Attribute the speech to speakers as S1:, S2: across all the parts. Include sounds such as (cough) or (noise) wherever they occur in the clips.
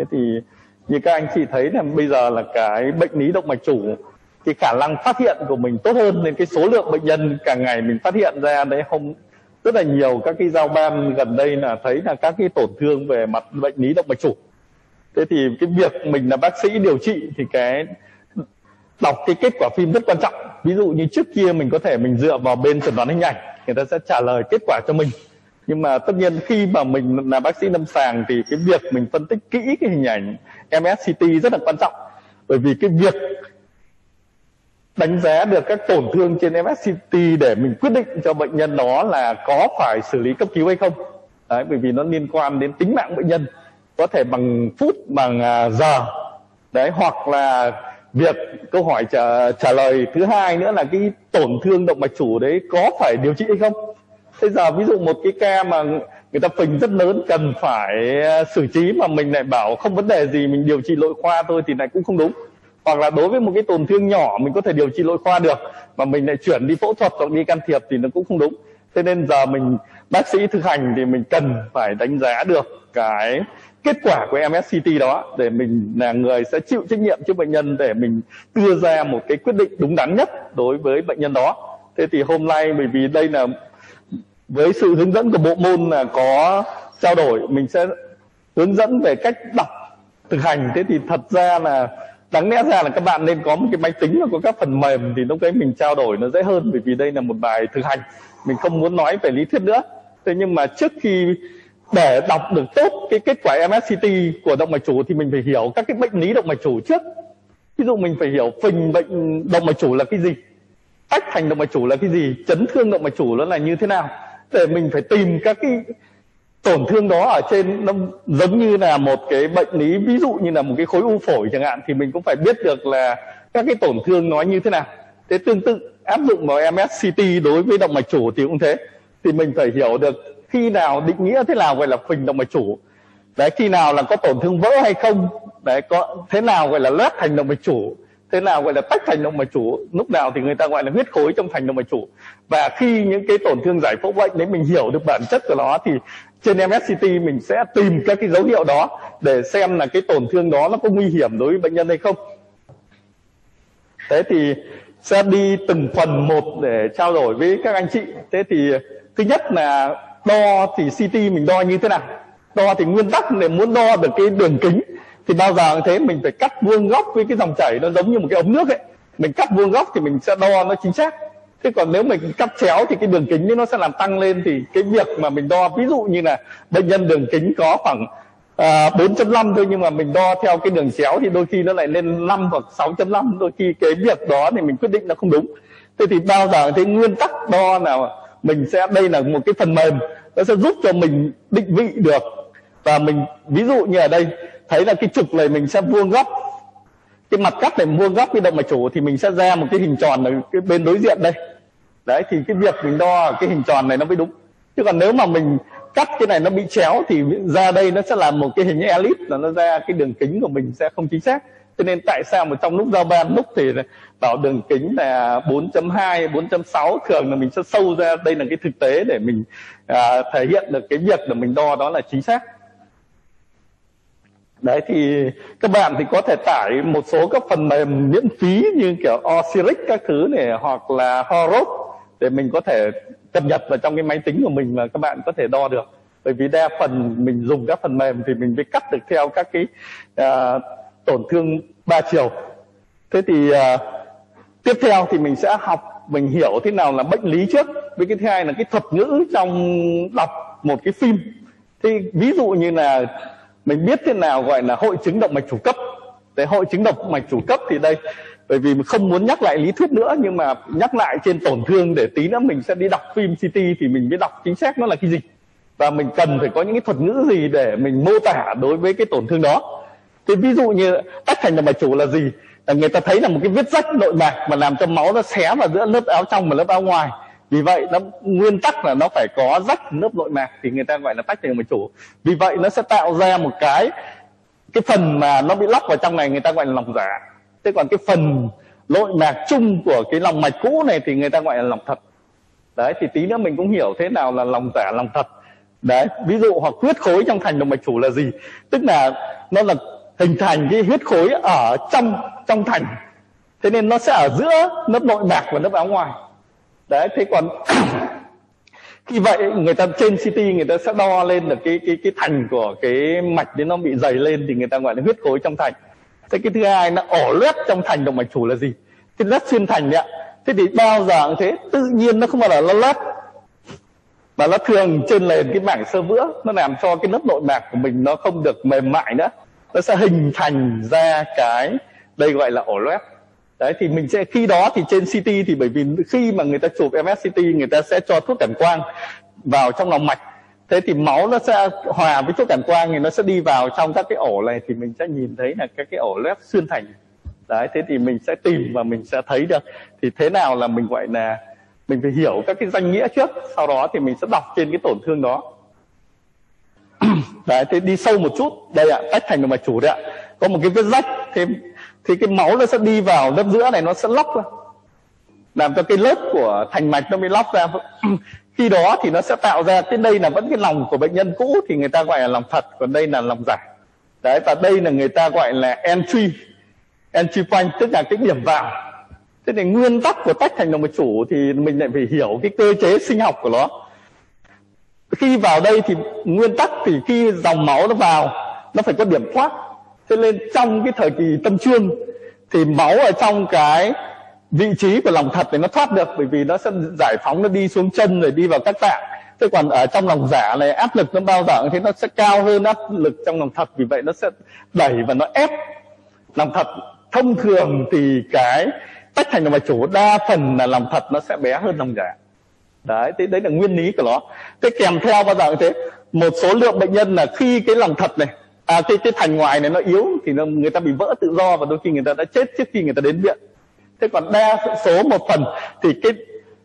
S1: thế thì như các anh chị thấy là bây giờ là cái bệnh lý động mạch chủ, cái khả năng phát hiện của mình tốt hơn nên cái số lượng bệnh nhân càng ngày mình phát hiện ra đấy không, rất là nhiều các cái giao ban gần đây là thấy là các cái tổn thương về mặt bệnh lý động mạch chủ. Thế thì cái việc mình là bác sĩ điều trị thì cái đọc cái kết quả phim rất quan trọng. Ví dụ như trước kia mình có thể mình dựa vào bên chẩn đoán hình ảnh, người ta sẽ trả lời kết quả cho mình nhưng mà tất nhiên khi mà mình là bác sĩ lâm sàng thì cái việc mình phân tích kỹ cái hình ảnh MSCT rất là quan trọng. Bởi vì cái việc đánh giá được các tổn thương trên MSCT để mình quyết định cho bệnh nhân đó là có phải xử lý cấp cứu hay không. Đấy bởi vì nó liên quan đến tính mạng bệnh nhân có thể bằng phút bằng à, giờ. Đấy hoặc là việc câu hỏi trả, trả lời thứ hai nữa là cái tổn thương động mạch chủ đấy có phải điều trị hay không thế giờ ví dụ một cái ca mà người ta phình rất lớn cần phải ờ, xử trí mà mình lại bảo không vấn đề gì, mình điều trị nội khoa thôi thì này cũng không đúng. Hoặc là đối với một cái tổn thương nhỏ, mình có thể điều trị nội khoa được mà mình lại chuyển đi phẫu thuật hoặc đi can thiệp thì nó cũng không đúng. Thế nên giờ mình, bác sĩ thực hành thì mình cần phải đánh giá được cái kết quả của MSCT đó để mình là người sẽ chịu trách nhiệm trước bệnh nhân để mình đưa ra một cái quyết định đúng đắn nhất đối với bệnh nhân đó. Thế thì hôm nay bởi vì đây là với sự hướng dẫn của bộ môn là có trao đổi, mình sẽ hướng dẫn về cách đọc, thực hành. Thế thì thật ra là, đáng lẽ ra là các bạn nên có một cái máy tính và có các phần mềm thì lúc đấy mình trao đổi nó dễ hơn, bởi vì đây là một bài thực hành. Mình không muốn nói về lý thuyết nữa. Thế nhưng mà trước khi để đọc được tốt cái kết quả MSCT của động mạch chủ thì mình phải hiểu các cái bệnh lý động mạch chủ trước. Ví dụ mình phải hiểu phình bệnh động mạch chủ là cái gì, tách thành động mạch chủ là cái gì, chấn thương động mạch chủ nó là như thế nào để mình phải tìm các cái tổn thương đó ở trên. Nó giống như là một cái bệnh lý, ví dụ như là một cái khối u phổi chẳng hạn, thì mình cũng phải biết được là các cái tổn thương nó như thế nào. Thế tương tự, áp dụng vào MSCT đối với động mạch chủ thì cũng thế. Thì mình phải hiểu được khi nào định nghĩa thế nào gọi là phình động mạch chủ. Đấy, khi nào là có tổn thương vỡ hay không. Đấy, có thế nào gọi là lết thành động mạch chủ thế nào gọi là tách thành động mạch chủ, lúc nào thì người ta gọi là huyết khối trong thành động mạch chủ. Và khi những cái tổn thương giải phẫu bệnh đấy, mình hiểu được bản chất của nó, thì trên MSCT mình sẽ tìm các cái dấu hiệu đó để xem là cái tổn thương đó nó có nguy hiểm đối với bệnh nhân hay không. Thế thì sẽ đi từng phần một để trao đổi với các anh chị. Thế thì thứ nhất là đo thì CT mình đo như thế nào? Đo thì nguyên tắc để muốn đo được cái đường kính thì bao giờ thế mình phải cắt vuông góc với cái dòng chảy nó giống như một cái ống nước ấy. Mình cắt vuông góc thì mình sẽ đo nó chính xác. Thế còn nếu mình cắt chéo thì cái đường kính nó sẽ làm tăng lên. Thì cái việc mà mình đo ví dụ như là bệnh nhân đường kính có khoảng à, 4.5 thôi nhưng mà mình đo theo cái đường chéo thì đôi khi nó lại lên 5 hoặc 6.5 đôi khi cái việc đó thì mình quyết định nó không đúng. Thế thì bao giờ thế nguyên tắc đo nào mình sẽ đây là một cái phần mềm nó sẽ giúp cho mình định vị được. Và mình ví dụ như ở đây thấy là cái trục này mình sẽ vuông góc. Cái mặt cắt để vuông góc cái động mạch chủ thì mình sẽ ra một cái hình tròn ở cái bên đối diện đây. Đấy thì cái việc mình đo cái hình tròn này nó mới đúng. Chứ còn nếu mà mình cắt cái này nó bị chéo thì ra đây nó sẽ là một cái hình elip là nó ra cái đường kính của mình sẽ không chính xác. Cho nên tại sao mà trong lúc giao ban lúc thì bảo đường kính là 4.2 4.6 thường là mình sẽ sâu ra. Đây là cái thực tế để mình à, thể hiện được cái việc là mình đo đó là chính xác đấy thì các bạn thì có thể tải một số các phần mềm miễn phí như kiểu Osiris các thứ này hoặc là Horus để mình có thể cập nhật vào trong cái máy tính của mình mà các bạn có thể đo được. Bởi vì đa phần mình dùng các phần mềm thì mình mới cắt được theo các cái uh, tổn thương ba chiều. Thế thì uh, tiếp theo thì mình sẽ học mình hiểu thế nào là bệnh lý trước. Với cái thứ hai là cái thuật ngữ trong đọc một cái phim. Thì ví dụ như là mình biết thế nào gọi là hội chứng động mạch chủ cấp. Để hội chứng động mạch chủ cấp thì đây, bởi vì mình không muốn nhắc lại lý thuyết nữa, nhưng mà nhắc lại trên tổn thương để tí nữa mình sẽ đi đọc phim CT thì mình mới đọc chính xác nó là cái gì. Và mình cần phải có những cái thuật ngữ gì để mình mô tả đối với cái tổn thương đó. Thì ví dụ như tách thành động mạch chủ là gì? Là người ta thấy là một cái vết rách nội mạch mà làm cho máu nó xé vào giữa lớp áo trong và lớp áo ngoài vì vậy nó, nguyên tắc là nó phải có rách lớp nội mạc, thì người ta gọi là tách thành mạch chủ. Vì vậy nó sẽ tạo ra một cái cái phần mà nó bị lóc vào trong này, người ta gọi là lòng giả. Thế còn cái phần nội mạc chung của cái lòng mạch cũ này thì người ta gọi là lòng thật. Đấy, thì tí nữa mình cũng hiểu thế nào là lòng giả, lòng thật. Đấy, ví dụ hoặc huyết khối trong thành động mạch chủ là gì? Tức là nó là hình thành cái huyết khối ở trong trong thành. Thế nên nó sẽ ở giữa lớp nội mạc và lớp áo ngoài đấy, thế còn (clears throat) khi vậy, người ta trên CT người ta sẽ đo lên được cái cái cái thành của cái mạch đến nó bị dày lên thì người ta gọi là huyết khối trong thành. Thế cái thứ hai là ổ loét trong thành động mạch chủ là gì? Cái lết xuyên thành đấy ạ. Thế thì bao giờ cũng thế, tự nhiên nó không bao giờ nó lết, mà nó thường trên lên cái mảng sơ vữa, nó làm cho cái lớp nội mạc của mình nó không được mềm mại nữa. Nó sẽ hình thành ra cái, đây gọi là ổ loét đấy, thì mình sẽ, khi đó thì trên CT thì bởi vì khi mà người ta chụp MSCT người ta sẽ cho thuốc cảm quang vào trong lòng mạch. Thế thì máu nó sẽ hòa với thuốc cảm quang thì nó sẽ đi vào trong các cái ổ này, thì mình sẽ nhìn thấy là các cái ổ lép xuyên thành. Đấy, thế thì mình sẽ tìm và mình sẽ thấy được. Thì thế nào là mình gọi là, mình phải hiểu các cái danh nghĩa trước, sau đó thì mình sẽ đọc trên cái tổn thương đó. (clears throat) Đấy, thế đi sâu một chút. Đây ạ, tách thành một mạch chủ đấy ạ. Có một cái vết rách, thêm thì cái máu nó sẽ đi vào lớp giữa này, nó sẽ lóc ra. Làm cho cái lớp của thành mạch nó bị lóc ra. (clears throat) Khi đó thì nó sẽ tạo ra cái đây là vẫn cái lòng của bệnh nhân cũ, thì người ta gọi là lòng thật, còn đây là lòng giả. Đấy, và đây là người ta gọi là entry entry point, tức là cái điểm vào. Thế thì nguyên tắc của tách thành lòng mạch chủ thì mình lại phải hiểu cái cơ chế sinh học của nó. Khi vào đây thì nguyên tắc thì khi dòng máu nó vào, nó phải có điểm thoát cho nên trong cái thời kỳ tâm trương thì máu ở trong cái vị trí của lòng thật thì nó thoát được, bởi vì nó sẽ giải phóng, nó đi xuống chân rồi đi vào các tạng. Thế còn ở trong lòng giả này, áp lực nó bao giờ thế, nó sẽ cao hơn áp lực trong lòng thật. Vì vậy nó sẽ đẩy và nó ép lòng thật. Thông thường thì cái tách thành lòng mạch chủ, đa phần là lòng thật nó sẽ bé hơn lòng giả. Đấy, thế đấy là nguyên lý của nó. Thế kèm theo bao giờ thế, một số lượng bệnh nhân là khi cái lòng thật này à, cái cái thành ngoài này nó yếu thì nó, người ta bị vỡ tự do và đôi khi người ta đã chết trước khi người ta đến viện. Thế còn đa số một phần thì cái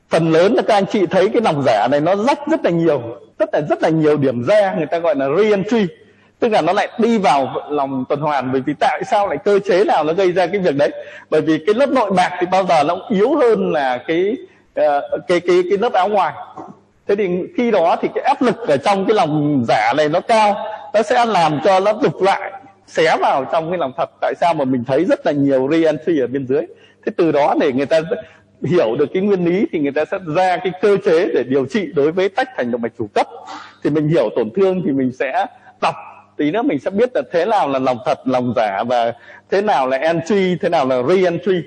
S1: phần lớn là các anh chị thấy cái lòng giả này nó rách rất là nhiều rất là rất là nhiều điểm ra người ta gọi là re-entry. Tức là nó lại đi vào lòng tuần hoàn bởi vì tại sao lại cơ chế nào nó gây ra cái việc đấy? Bởi vì cái lớp nội mạc thì bao giờ nó yếu hơn là cái uh, cái cái cái lớp áo ngoài. Thế thì khi đó thì cái áp lực ở trong cái lòng giả này nó cao nó sẽ làm cho nó đục lại, xé vào trong cái lòng thật. Tại sao mà mình thấy rất là nhiều re-entry ở bên dưới? Thế từ đó để người ta hiểu được cái nguyên lý thì người ta sẽ ra cái cơ chế để điều trị đối với tách thành động mạch chủ cấp. Thì mình hiểu tổn thương thì mình sẽ đọc. Tí nữa mình sẽ biết là thế nào là lòng thật, lòng giả và thế nào là entry, thế nào là re-entry.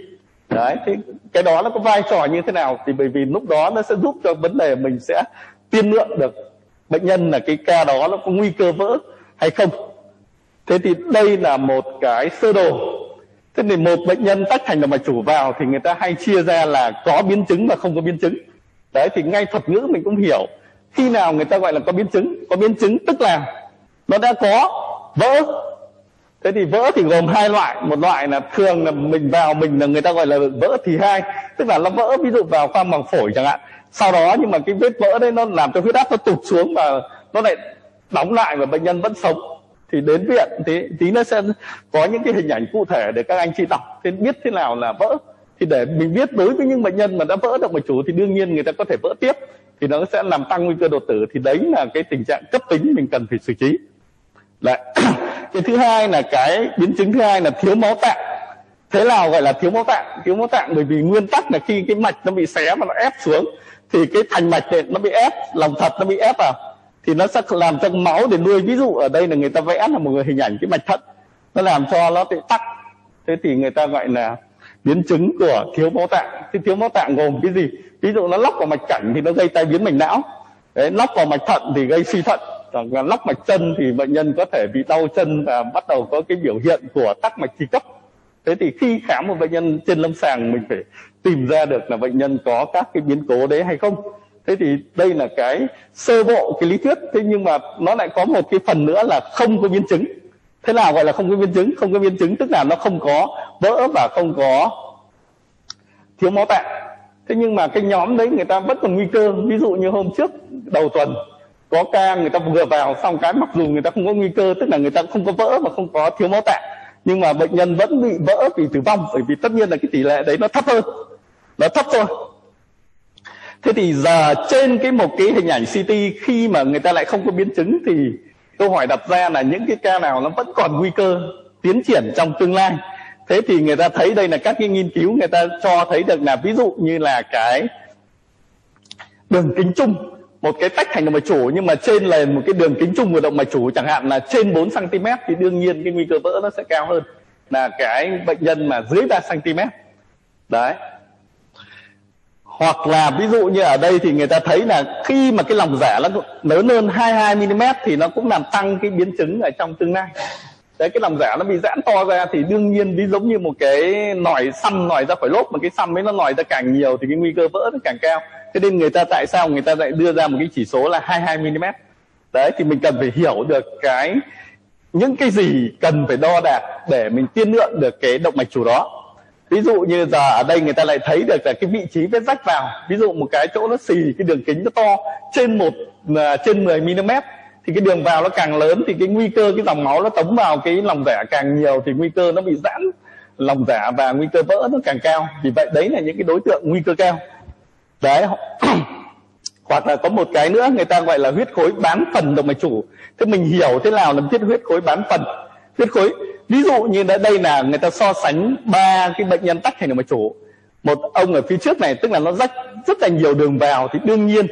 S1: Đấy, thì cái đó nó có vai trò như thế nào? Thì bởi vì lúc đó nó sẽ giúp cho vấn đề mình sẽ tiên lượng được. Bệnh nhân là cái ca đó nó có nguy cơ vỡ hay không? Thế thì đây là một cái sơ đồ. Thế thì một bệnh nhân tắc thành động mạch chủ vào thì người ta hay chia ra là có biến chứng và không có biến chứng. Đấy, thì ngay thuật ngữ mình cũng hiểu. Khi nào người ta gọi là có biến chứng, có biến chứng tức là nó đã có vỡ. Thế thì vỡ thì gồm hai loại. Một loại là thường là mình vào mình là người ta gọi là vỡ thì hai, tức là nó vỡ ví dụ vào khoang màng phổi chẳng hạn. Sau đó nhưng mà cái vết vỡ đấy nó làm cho huyết áp nó tụt xuống và nó lại đóng lại và bệnh nhân vẫn sống. Thì đến viện thì, tí nó sẽ có những cái hình ảnh cụ thể để các anh chị đọc. Thì biết thế nào là vỡ. Thì để mình biết đối với những bệnh nhân mà đã vỡ động mạch chủ thì đương nhiên người ta có thể vỡ tiếp. Thì nó sẽ làm tăng nguy cơ đột tử. Thì đấy là cái tình trạng cấp tính mình cần phải xử trí. Đấy. (clears throat) cái thứ hai là cái biến chứng thứ hai là thiếu máu tạng. Thế nào gọi là thiếu máu tạng? Thiếu máu tạng bởi vì nguyên tắc là khi cái mạch nó bị xé mà nó ép xuống, thì cái thành mạch này nó bị ép, lòng thật nó bị ép vào thì nó sẽ làm cho máu để nuôi. Ví dụ ở đây là người ta vẽ là một người hình ảnh cái mạch thận. Nó làm cho nó bị tắc. Thế thì người ta gọi là biến chứng của thiếu máu tạng. Thì thiếu máu tạng gồm cái gì? Ví dụ nó lóc vào mạch cảnh thì nó gây tai biến mạch não. Đấy, lóc vào mạch thận thì gây suy thận. Còn lóc mạch chân thì bệnh nhân có thể bị đau chân và bắt đầu có cái biểu hiện của tắc mạch chi cấp. Thế thì khi khám một bệnh nhân trên lâm sàng, mình phải tìm ra được là bệnh nhân có các cái biến cố đấy hay không thế thì đây là cái sơ bộ cái lý thuyết, thế nhưng mà nó lại có một cái phần nữa là không có biến chứng. Thế nào gọi là không có biến chứng? Không có biến chứng tức là nó không có vỡ và không có thiếu máu tạng. Thế nhưng mà cái nhóm đấy người ta vẫn còn nguy cơ. Ví dụ như hôm trước, đầu tuần, có ca người ta vừa vào, xong cái mặc dù người ta không có nguy cơ, tức là người ta không có vỡ và không có thiếu máu tạng, nhưng mà bệnh nhân vẫn bị vỡ vì tử vong, bởi vì tất nhiên là cái tỷ lệ đấy nó thấp hơn. Nó thấp thôi thế thì giờ trên cái một cái hình ảnh CT khi mà người ta lại không có biến chứng thì câu hỏi đặt ra là những cái ca nào nó vẫn còn nguy cơ tiến triển trong tương lai? Thế thì người ta thấy đây là các cái nghiên cứu người ta cho thấy được là ví dụ như là cái đường kính chung, một cái tách thành động mạch chủ, nhưng mà trên là một cái đường kính chung của động mạch chủ, chẳng hạn là trên 4 cm thì đương nhiên cái nguy cơ vỡ nó sẽ cao hơn là cái bệnh nhân mà dưới 3 cm đấy hoặc là ví dụ như ở đây thì người ta thấy là khi mà cái lòng giả nó lớn hơn 22 mm thì nó cũng làm tăng cái biến chứng ở trong tương lai. Đấy, cái lòng giả nó bị giãn to ra thì đương nhiên, ví giống như một cái nòi xăm nòi ra khỏi lốp, mà cái xăm ấy nó nòi ra càng nhiều thì cái nguy cơ vỡ nó càng cao. Thế nên người ta tại sao người ta lại đưa ra một cái chỉ số là 22 mm đấy, thì mình cần phải hiểu được cái, những cái gì cần phải đo đạc để mình tiên lượng được cái động mạch chủ đó ví dụ như giờ ở đây người ta lại thấy được là cái vị trí vết rách vào. Ví dụ một cái chỗ nó xì, cái đường kính nó to, trên một à, trên 10 mm thì cái đường vào nó càng lớn thì cái nguy cơ, cái dòng máu nó tống vào cái lòng rẻ càng nhiều thì nguy cơ nó bị giãn lòng rẻ và nguy cơ vỡ nó càng cao. Vì vậy đấy là những cái đối tượng nguy cơ cao. Đấy, (clears throat) hoặc là có một cái nữa, người ta gọi là huyết khối bán phần động mạch chủ. Thế mình hiểu thế nào là thiết huyết khối bán phần? Huyết khối. Ví dụ như đây là người ta so sánh ba cái bệnh nhân tắc thành động mạch chủ. Một ông ở phía trước này, tức là nó rách rất là nhiều đường vào thì đương nhiên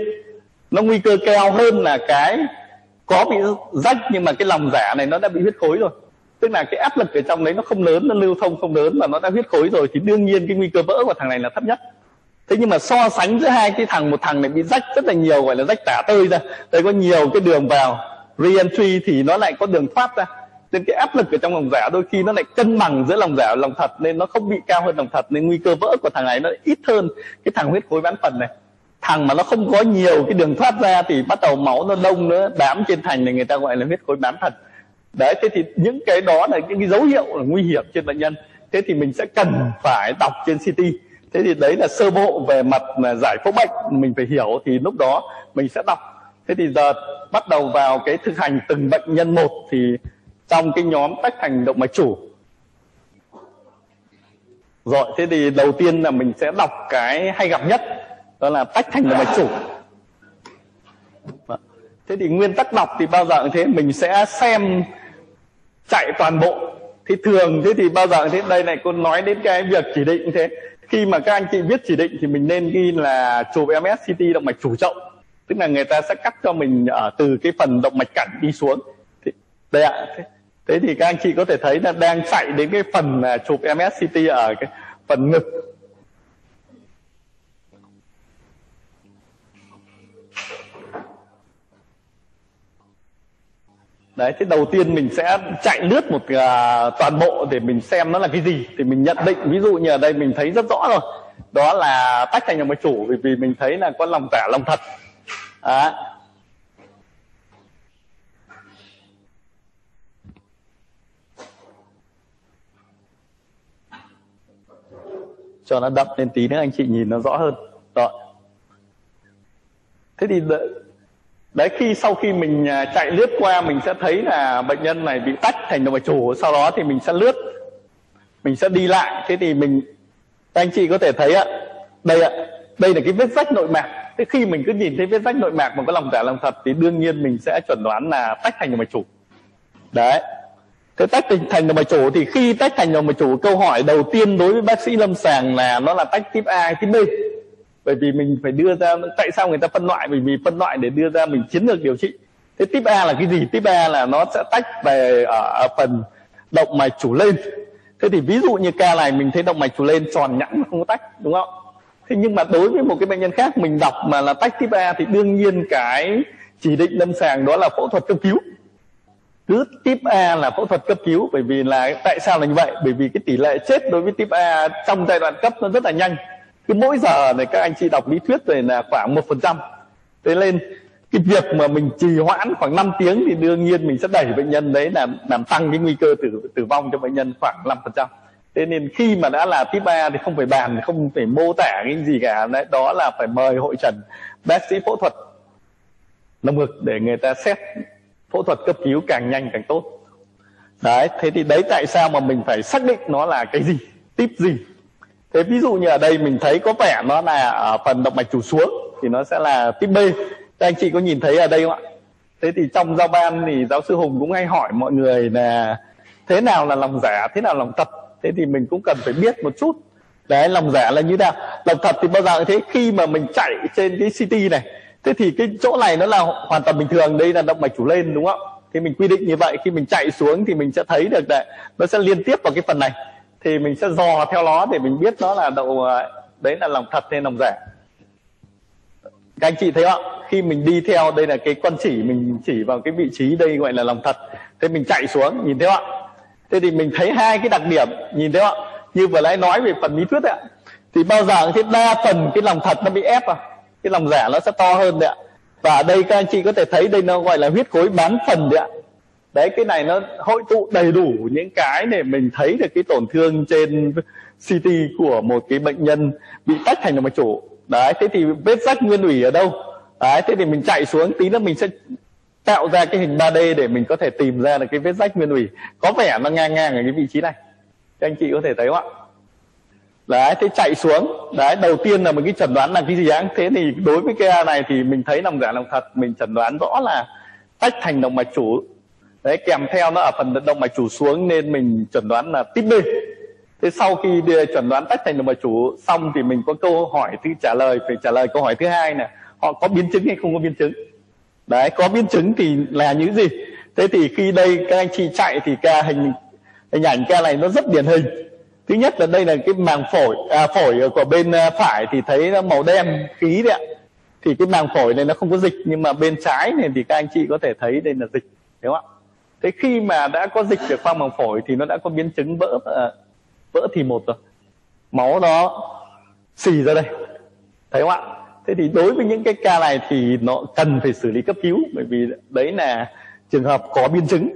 S1: nó nguy cơ cao hơn là cái có bị rách nhưng mà cái lòng giả này nó đã bị huyết khối rồi. Tức là cái áp lực ở trong đấy nó không lớn, nó lưu thông không lớn mà nó đã huyết khối rồi thì đương nhiên cái nguy cơ vỡ của thằng này là thấp nhất. Thế nhưng mà so sánh giữa hai cái thằng, một thằng này bị rách rất là nhiều, gọi là rách tả tơi ra. Đây có nhiều cái đường vào. Reentry thì nó lại có đường thoát ra nên cái áp lực ở trong lòng giả đôi khi nó lại cân bằng giữa lòng giả và lòng thật, nên nó không bị cao hơn lòng thật, nên nguy cơ vỡ của thằng này nó ít hơn cái thằng huyết khối bán phần này. Thằng mà nó không có nhiều cái đường thoát ra thì bắt đầu máu nó đông nữa đám trên thành này người ta gọi là huyết khối bán thật đấy, thế thì những cái đó là những cái dấu hiệu là nguy hiểm trên bệnh nhân. Thế thì mình sẽ cần phải đọc trên CT thế thì đấy là sơ bộ về mặt giải phẫu bệnh, mình phải hiểu thì lúc đó mình sẽ đọc. Thế thì giờ bắt đầu vào cái thực hành từng bệnh nhân một thì trong cái nhóm tách thành động mạch chủ. Rồi thế thì đầu tiên là mình sẽ đọc cái hay gặp nhất đó là tách thành động mạch chủ. Vâng. Thế thì nguyên tắc đọc thì bao giờ cũng thế mình sẽ xem chạy toàn bộ. Thì thường thế thì bao giờ thế đây này cô nói đến cái việc chỉ định như thế. Khi mà các anh chị viết chỉ định thì mình nên ghi là chụp MSCT động mạch chủ trọng tức là người ta sẽ cắt cho mình ở từ cái phần động mạch cảnh đi xuống. Thì, đây ạ thế, thì các anh chị có thể thấy là đang chạy đến cái phần là chụp MSCT ở cái phần ngực. Đấy thế đầu tiên mình sẽ chạy lướt một uh, toàn bộ để mình xem nó là cái gì. Thì mình nhận định ví dụ như ở đây mình thấy rất rõ rồi. Đó là tách thành một chủ vì vì mình thấy là có lòng giả lòng thật. À, cho nó đậm lên tí nữa, anh chị nhìn nó rõ hơn. Rồi thế thì đấy, khi sau khi mình à, chạy lướt qua, mình sẽ thấy là bệnh nhân này bị tách thành động mạch chủ, sau đó thì mình sẽ lướt, mình sẽ đi lại. Thế thì mình, anh chị có thể thấy ạ, đây ạ, đây là cái vết rách nội mạc. Thế khi mình cứ nhìn thấy vết rách nội mạc mà có lòng giả lòng thật thì đương nhiên mình sẽ chuẩn đoán là tách thành động mạch chủ. Đấy thế tách thành động mạch chủ thì khi tách thành động mạch chủ câu hỏi đầu tiên đối với bác sĩ lâm sàng là nó là tách tiếp A hay tiếp B? Bởi vì mình phải đưa ra tại sao người ta phân loại? Bởi vì phân loại để đưa ra mình chiến lược điều trị. Thế tiếp A là cái gì? Tiếp A là nó sẽ tách về ở, ở phần động mạch chủ lên. Thế thì ví dụ như ca này mình thấy động mạch chủ lên tròn nhẵn không có tách đúng không? Thế nhưng mà đối với một cái bệnh nhân khác mình đọc mà là tách tiếp A thì đương nhiên cái chỉ định lâm sàng đó là phẫu thuật cấp cứu cứ tiếp A là phẫu thuật cấp cứu, bởi vì là tại sao là như vậy? Bởi vì cái tỷ lệ chết đối với tiếp A trong giai đoạn cấp nó rất là nhanh. Cứ mỗi giờ này các anh chị đọc lý thuyết rồi là khoảng một phần trăm. Thế nên cái việc mà mình trì hoãn khoảng 5 tiếng thì đương nhiên mình sẽ đẩy bệnh nhân đấy là làm tăng cái nguy cơ tử tử vong cho bệnh nhân khoảng 5 phần trăm. Thế nên khi mà đã là tiếp A thì không phải bàn, không phải mô tả cái gì cả. Đấy, đó là phải mời hội trần bác sĩ phẫu thuật. Lồng ngực để người ta xét phẫu thuật cấp cứu càng nhanh càng tốt. Đấy, thế thì đấy tại sao mà mình phải xác định nó là cái gì tiếp gì? Thế ví dụ như ở đây mình thấy có vẻ nó là ở phần động mạch chủ xuống thì nó sẽ là tiếp B. Các anh chị có nhìn thấy ở đây không ạ? Thế thì trong giao ban thì giáo sư hùng cũng hay hỏi mọi người là thế nào là lòng giả, thế nào là lòng thật? Thế thì mình cũng cần phải biết một chút. Đấy, lòng giả là như thế nào? Lòng thật thì bao giờ thế. Khi mà mình chạy trên cái city này thế thì cái chỗ này nó là hoàn toàn bình thường, đây là động mạch chủ lên, đúng không thì mình quy định như vậy, khi mình chạy xuống thì mình sẽ thấy được là nó sẽ liên tiếp vào cái phần này. Thì mình sẽ dò theo nó để mình biết nó là đậu ờ, đấy là lòng thật hay lòng giả. Các anh chị thấy không khi mình đi theo, đây là cái con chỉ, mình chỉ vào cái vị trí đây gọi là lòng thật. Thế mình chạy xuống, nhìn thấy không thế thì mình thấy hai cái đặc điểm, nhìn thấy không như vừa nãy nói về phần lý thuyết ạ. Thì bao giờ thì đa phần cái lòng thật nó bị ép vào cái lòng giả nó sẽ to hơn đấy ạ. Và ở đây các anh chị có thể thấy đây nó gọi là huyết khối bán phần đấy ạ. Đấy, cái này nó hội tụ đầy đủ những cái để mình thấy được cái tổn thương trên CT của một cái bệnh nhân bị tách thành động mạch chủ đấy, thế thì vết rách nguyên ủy ở đâu? Đấy, thế thì mình chạy xuống, tí nữa mình sẽ tạo ra cái hình 3D để mình có thể tìm ra được cái vết rách nguyên ủy. Có vẻ nó ngang ngang ở cái vị trí này. Các anh chị có thể thấy không ạ? Đấy, thế chạy xuống. Đấy, đầu tiên là một cái chẩn đoán là cái gì ạ thế thì đối với cái này thì mình thấy lòng giả lòng thật, mình chẩn đoán rõ là tách thành động mạch chủ. Đấy, kèm theo nó ở phần động mạch chủ xuống nên mình chẩn đoán là tiếp B thế sau khi đưa chẩn đoán tách thành động mạch chủ xong thì mình có câu hỏi thứ trả lời, phải trả lời câu hỏi thứ hai là họ có biến chứng hay không có biến chứng? Đấy, có biến chứng thì là những gì? Thế thì khi đây các anh chị chạy thì ca hình hình ảnh ca này nó rất điển hình thứ nhất là đây là cái màng phổi à, phổi của bên à, phải thì thấy nó màu đen khí đấy ạ. Thì cái màng phổi này nó không có dịch nhưng mà bên trái này thì các anh chị có thể thấy đây là dịch đúng không ạ? Thế khi mà đã có dịch ở khoang màng phổi thì nó đã có biến chứng vỡ à, vỡ thì một rồi. Máu nó xì ra đây thấy không ạ? Thế thì đối với những cái ca này thì nó cần phải xử lý cấp cứu bởi vì đấy là trường hợp có biến chứng.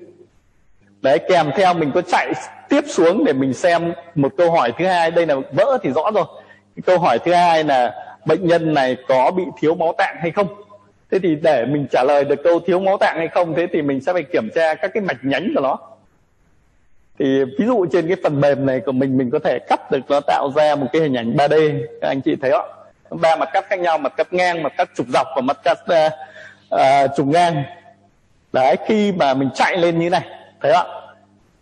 S1: Đấy kèm theo mình có chạy tiếp xuống để mình xem một câu hỏi thứ hai. Đây là vỡ thì rõ rồi. Câu hỏi thứ hai là bệnh nhân này có bị thiếu máu tạng hay không? Thế thì để mình trả lời được câu thiếu máu tạng hay không thế thì mình sẽ phải kiểm tra các cái mạch nhánh của nó. Thì ví dụ trên cái phần mềm này của mình mình có thể cắt được nó tạo ra một cái hình ảnh 3D các anh chị thấy không? Ba mặt cắt khác nhau mặt cắt ngang mặt cắt trục dọc và mặt cắt uh, uh, trục ngang. Đấy khi mà mình chạy lên như này thấy không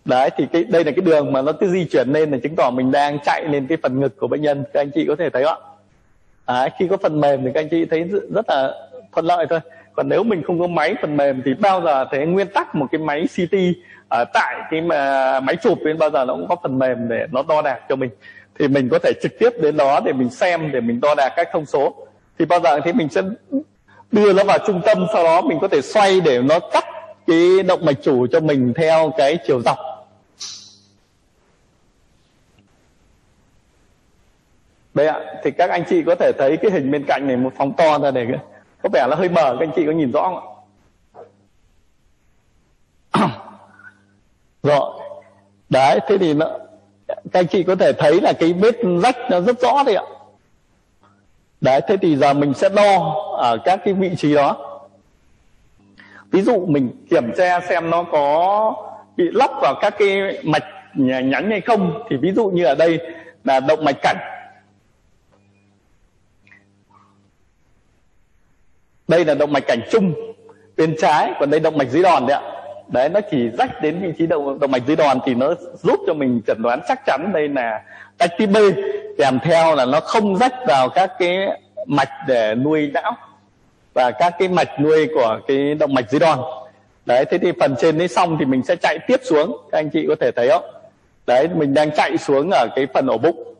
S1: đấy thì cái đây là cái đường mà nó cứ di chuyển lên là chứng tỏ mình đang chạy lên cái phần ngực của bệnh nhân. Các anh chị có thể thấy không đấy, khi có phần mềm thì các anh chị thấy rất là thuận lợi thôi. Còn nếu mình không có máy phần mềm thì bao giờ thế nguyên tắc một cái máy CT ở ờ, tại cái mà máy chụp đến bao giờ nó cũng có phần mềm để nó đo đạc cho mình. Thì mình có thể trực tiếp đến đó để mình xem để mình đo đạc các thông số. Thì bao giờ thì mình sẽ đưa nó vào trung tâm sau đó mình có thể xoay để nó cắt cái động mạch chủ cho mình theo cái chiều dọc. Đây ạ, thì các anh chị có thể thấy cái hình bên cạnh này một phóng to ra để có vẻ là hơi mờ các anh chị có nhìn rõ không ạ? (clears throat) Rồi. Đấy, thế thì nó, các anh chị có thể thấy là cái vết rách nó rất rõ đấy ạ. Đấy, thế thì giờ mình sẽ đo ở các cái vị trí đó. Ví dụ mình kiểm tra xem nó có bị lắp vào các cái mạch nhánh hay không. Thì ví dụ như ở đây là động mạch cảnh đây là động mạch cảnh trung bên trái còn đây động mạch dưới đòn đấy ạ. Đấy nó chỉ rách đến vị trí động, động mạch dưới đòn thì nó giúp cho mình chẩn đoán chắc chắn đây là tách tuyến B. Kèm theo là nó không rách vào các cái mạch để nuôi não và các cái mạch nuôi của cái động mạch dưới đòn. Đấy thế thì phần trên đấy xong thì mình sẽ chạy tiếp xuống. Các anh chị có thể thấy không? Đấy mình đang chạy xuống ở cái phần ổ bụng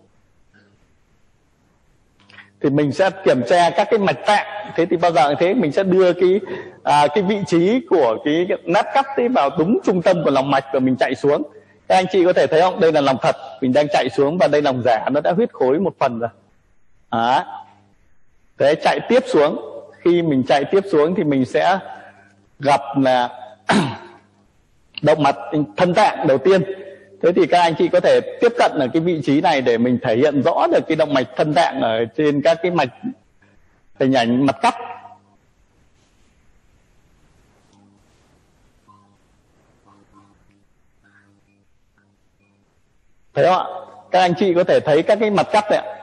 S1: thì mình sẽ kiểm tra các cái mạch tạng. Thế thì bao giờ thế mình sẽ đưa cái à, cái vị trí của cái nát cắt ấy vào đúng trung tâm của lòng mạch và mình chạy xuống. Các anh chị có thể thấy không? Đây là lòng thật mình đang chạy xuống và đây lòng giả nó đã huyết khối một phần rồi. À. thế chạy tiếp xuống. Khi mình chạy tiếp xuống thì mình sẽ gặp là (clears throat) động mạch thân tạng đầu tiên thế thì các anh chị có thể tiếp cận ở cái vị trí này để mình thể hiện rõ được cái động mạch thân tạng ở trên các cái mạch, hình ảnh mặt cắt. Thấy không ạ? Các anh chị có thể thấy các cái mặt cắt này ạ.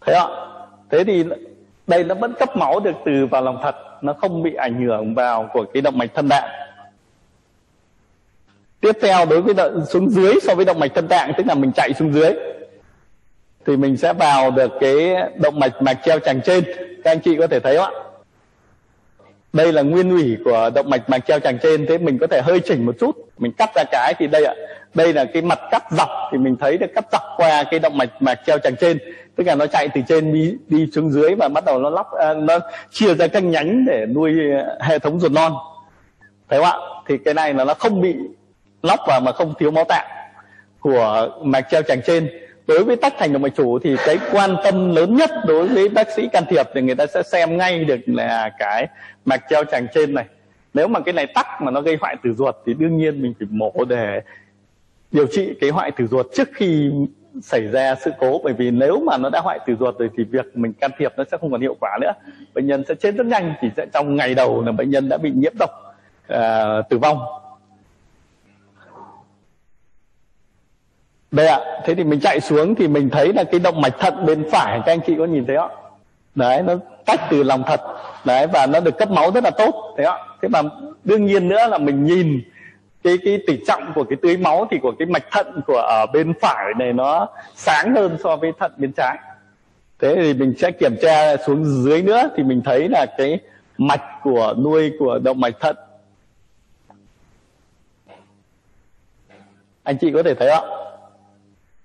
S1: Thấy không thế thì đây nó vẫn cấp máu được từ vào lòng thật, nó không bị ảnh hưởng vào của cái động mạch thân tạng tiếp theo đối với động xuống dưới so với động mạch thân tạng tức là mình chạy xuống dưới thì mình sẽ vào được cái động mạch mạch treo tràng trên. Các anh chị có thể thấy không ạ? Đây là nguyên ủy của động mạch mạch treo tràng trên thế mình có thể hơi chỉnh một chút. Mình cắt ra cái thì đây ạ. Đây là cái mặt cắt dọc thì mình thấy được cắt dọc qua cái động mạch mạch treo tràng trên. Tức là nó chạy từ trên đi, đi xuống dưới và bắt đầu nó lắp à, nó chia ra các nhánh để nuôi à, hệ thống ruột non. Thấy không ạ? Thì cái này là nó không bị lóc vào mà không thiếu máu tạng của mạch treo chằng trên. Đối với tắc thành động mạch chủ thì cái quan tâm lớn nhất đối với bác sĩ can thiệp thì người ta sẽ xem ngay được là cái mạch treo chằng trên này. Nếu mà cái này tắc mà nó gây hoại tử ruột thì đương nhiên mình phải mổ để điều trị cái hoại tử ruột trước khi xảy ra sự cố. Bởi vì nếu mà nó đã hoại tử ruột rồi thì việc mình can thiệp nó sẽ không còn hiệu quả nữa. Bệnh nhân sẽ chết rất nhanh chỉ sẽ trong ngày đầu là bệnh nhân đã bị nhiễm độc uh, tử vong. Đây ạ, thế thì mình chạy xuống thì mình thấy là cái động mạch thận bên phải, các anh chị có nhìn thấy không? Đấy, nó tách từ lòng thật. Đấy, và nó được cấp máu rất là tốt. Thế ạ thế mà đương nhiên nữa là mình nhìn cái cái tỷ trọng của cái tưới máu thì của cái mạch thận của ở bên phải này nó sáng hơn so với thận bên trái. Thế thì mình sẽ kiểm tra xuống dưới nữa thì mình thấy là cái mạch của nuôi của động mạch thận. Anh chị có thể thấy không?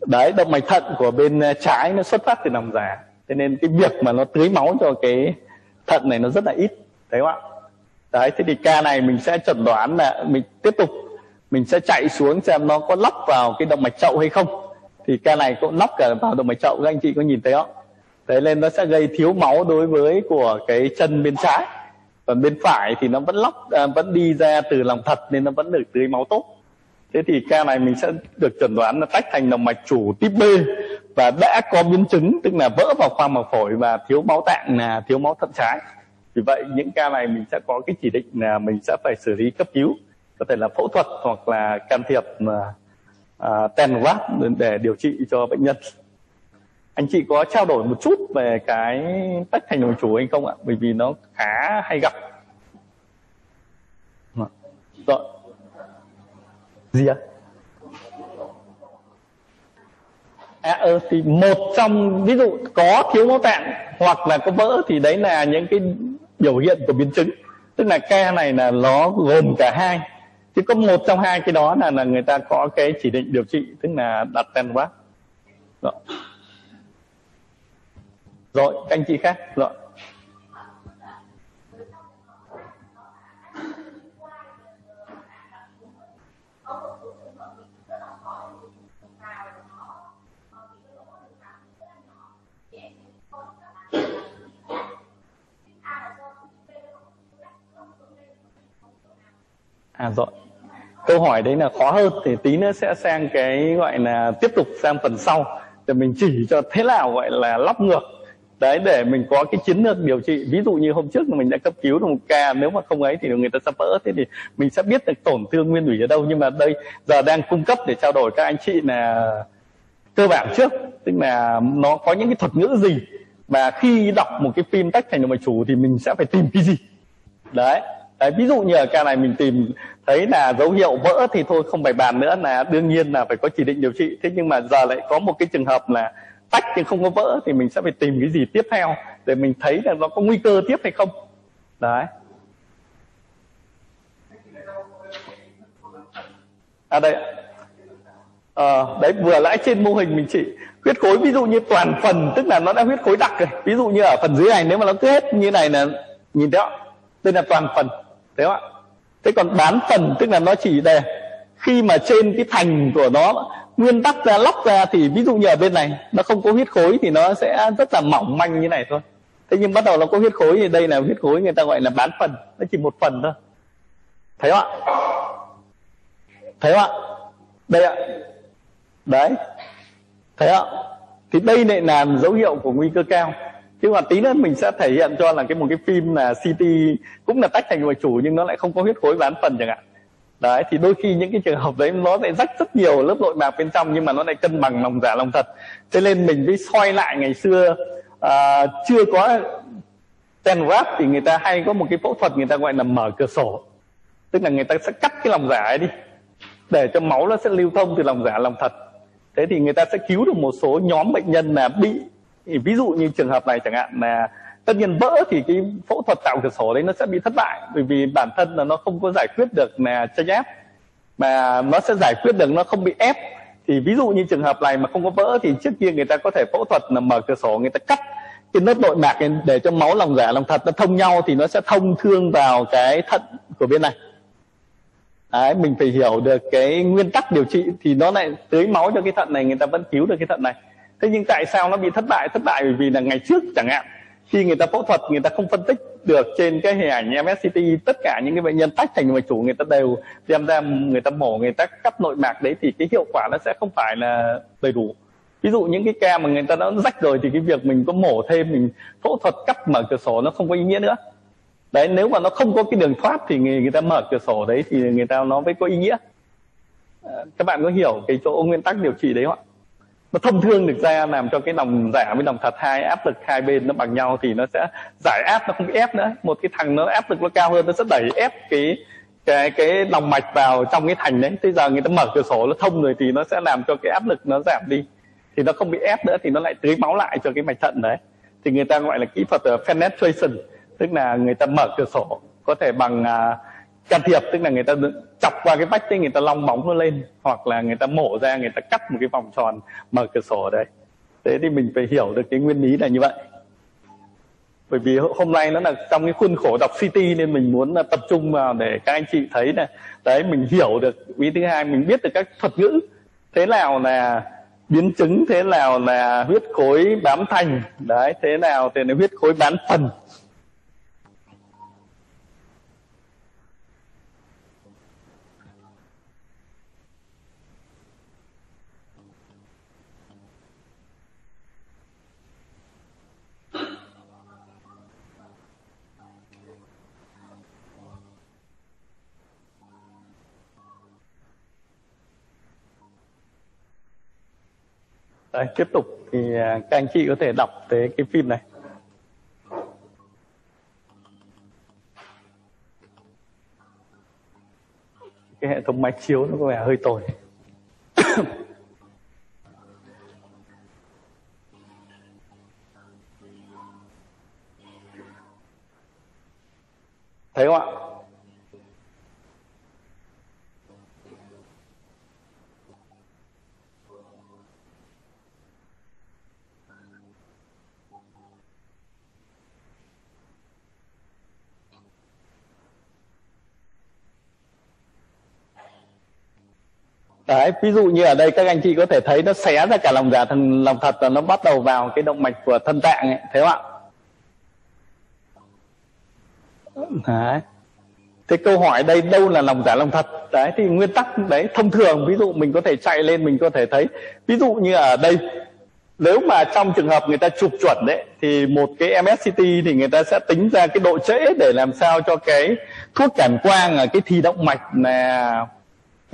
S1: Đấy động mạch thận của bên ờ, trái nó xuất phát từ lòng già cho nên cái việc mà nó tưới máu cho cái thận này nó rất là ít thấy không ạ? Đấy thế thì ca này mình sẽ chẩn đoán là mình tiếp tục mình sẽ chạy xuống xem nó có lắp vào cái động mạch chậu hay không. Thì ca này cũng lắp cả vào động mạch chậu các anh chị có nhìn thấy không? Đấy nên nó sẽ gây thiếu máu đối với của cái chân bên trái. Còn bên phải thì nó vẫn lóc à, vẫn đi ra từ lòng thật nên nó vẫn được tưới máu tốt thế thì ca này mình sẽ được chẩn đoán là tách thành động mạch chủ tiếp B và đã có biến chứng tức là vỡ vào khoang màng phổi và thiếu máu tạng là thiếu máu thận trái. Vì vậy những ca này mình sẽ có cái chỉ định là mình sẽ phải xử lý cấp cứu có thể là phẫu thuật hoặc là can thiệp mà à, à ten để điều trị cho bệnh nhân. Anh chị có trao đổi một chút về cái tách thành đồng chủ anh không ạ? Bởi vì nó khá hay gặp. Rồi gì ạ à, ừ, thì một trong ví dụ có thiếu máu tạng hoặc là có vỡ thì đấy là những cái biểu hiện của biến chứng. Tức là ca này là nó gồm cả hai. Chứ có một trong hai cái đó là là người ta có cái chỉ định điều trị tức là đặt tên quá. Rồi. Rồi anh chị khác. Rồi. À rồi. Câu hỏi đấy là khó hơn, thì tí nữa sẽ sang cái gọi là tiếp tục sang phần sau. Để mình chỉ cho thế nào gọi là lắp ngược. Đấy, để mình có cái chiến lược điều trị. Ví dụ như hôm trước mình đã cấp cứu được một ca, nếu mà không ấy thì người ta sẽ vỡ. Thế thì mình sẽ biết được tổn thương nguyên thủy ở đâu. Nhưng mà đây, giờ đang cung cấp để trao đổi các anh chị là cơ bản trước. Tức là nó có những cái thuật ngữ gì và khi đọc một cái phim tách thành động mạch chủ thì mình sẽ phải tìm cái gì? Đấy. Đấy, ví dụ như ở ca này mình tìm thấy là dấu hiệu vỡ thì thôi không phải bàn nữa là đương nhiên là phải có chỉ định điều trị. Thế nhưng mà giờ lại có một cái trường hợp là tách nhưng không có vỡ thì mình sẽ phải tìm cái gì tiếp theo để mình thấy là nó có nguy cơ tiếp hay không. Đấy. À đây. À, đấy vừa lãi trên mô hình mình chỉ huyết khối ví dụ như toàn phần tức là nó đã huyết khối đặc rồi. Ví dụ như ở phần dưới này nếu mà nó cứ hết như này là nhìn thấy không? Đây là toàn phần. Đấy không ạ? Thế còn bán phần tức là nó chỉ để khi mà trên cái thành của nó nguyên tắc ra lóc ra thì ví dụ như ở bên này nó không có huyết khối thì nó sẽ rất là mỏng manh như này thôi. Thế nhưng bắt đầu nó có huyết khối thì đây là huyết khối người ta gọi là bán phần, nó chỉ một phần thôi. Thấy không ạ? Thấy không ạ? Đây ạ. Đấy. Thấy không ạ? Thì đây lại là dấu hiệu của nguy cơ cao chứ mà tí nữa mình sẽ thể hiện cho là cái một cái phim là CT cũng là tách thành người chủ nhưng nó lại không có huyết khối bán phần chẳng hạn. Đấy thì đôi khi những cái trường hợp đấy nó lại rách rất nhiều lớp nội mạc bên trong nhưng mà nó lại cân bằng lòng giả lòng thật. Cho nên mình mới soi lại ngày xưa à, chưa có ten wrap thì người ta hay có một cái phẫu thuật người ta gọi là mở cửa sổ. Tức là người ta sẽ cắt cái lòng giả ấy đi để cho máu nó sẽ lưu thông từ lòng giả lòng thật. Thế thì người ta sẽ cứu được một số nhóm bệnh nhân là bị ví dụ như trường hợp này chẳng hạn là tất nhiên vỡ thì cái phẫu thuật tạo cửa sổ đấy nó sẽ bị thất bại bởi vì bản thân là nó không có giải quyết được là tranh ép mà nó sẽ giải quyết được nó không bị ép. Thì ví dụ như trường hợp này mà không có vỡ thì trước kia người ta có thể phẫu thuật là mở cửa sổ người ta cắt cái nốt nội mạc để cho máu lòng giả lòng thật nó thông nhau thì nó sẽ thông thương vào cái thận của bên này. Đấy, mình phải hiểu được cái nguyên tắc điều trị thì nó lại tưới máu cho cái thận này người ta vẫn cứu được cái thận này thế nhưng tại sao nó bị thất bại? Thất bại bởi vì là ngày trước chẳng hạn. Khi người ta phẫu thuật người ta không phân tích được trên cái hình ảnh MSCT tất cả những cái bệnh nhân tách thành mạch chủ người ta đều đem ra người ta mổ người ta cắt nội mạc đấy thì cái hiệu quả nó sẽ không phải là đầy đủ. Ví dụ những cái ca mà người ta đã rách rồi thì cái việc mình có mổ thêm mình phẫu thuật cắt mở cửa sổ nó không có ý nghĩa nữa. Đấy nếu mà nó không có cái đường thoát thì người, người ta mở cửa sổ đấy thì người ta nó mới có ý nghĩa. Ờ, các bạn có hiểu cái chỗ nguyên tắc điều trị đấy không ạ? Nó thông thương được ra làm cho cái lòng giả với lòng thật hai áp lực hai bên nó bằng nhau thì nó sẽ giải áp nó không bị ép nữa. Một cái thằng nó áp lực nó cao hơn nó sẽ đẩy ép cái cái cái lòng mạch vào trong cái thành đấy. Bây giờ người ta mở cửa sổ nó thông rồi thì nó sẽ làm cho cái áp lực nó giảm đi. Thì nó không bị ép nữa thì nó lại tưới máu lại cho cái mạch thận đấy. Thì người ta gọi là kỹ thuật ờ, penetration tức là người ta mở cửa sổ có thể bằng uh, can thiệp, tức là người ta chọc qua cái vách đấy người ta long bóng nó lên, hoặc là người ta mổ ra, người ta cắt một cái vòng tròn mở cửa sổ ở thế thì mình phải hiểu được cái nguyên lý là như vậy. Bởi vì hôm nay nó là trong cái khuôn khổ đọc CT nên mình muốn là tập trung vào để các anh chị thấy là, đấy, mình hiểu được ý thứ hai, mình biết được các thuật ngữ. Thế nào là biến chứng, thế nào là huyết khối bám thành, đấy, thế nào thì là huyết khối bán phần. Đấy, tiếp tục thì à, các anh chị có thể đọc tới cái phim này. Cái hệ thống máy chiếu nó có vẻ hơi tồi. Thấy không ạ? Đấy, ví dụ như ở đây các anh chị có thể thấy nó xé ra cả lòng giả thần lòng thật là nó bắt đầu vào cái động mạch của thân tạng ấy, thế không ạ? Đấy. Thế câu hỏi đây đâu là lòng giả lòng thật? Đấy thì nguyên tắc đấy thông thường ví dụ mình có thể chạy lên mình có thể thấy ví dụ như ở đây nếu mà trong trường hợp người ta chụp chuẩn đấy thì một cái MSCT thì người ta sẽ tính ra cái độ trễ để làm sao cho cái thuốc cản quang ở cái thi động mạch là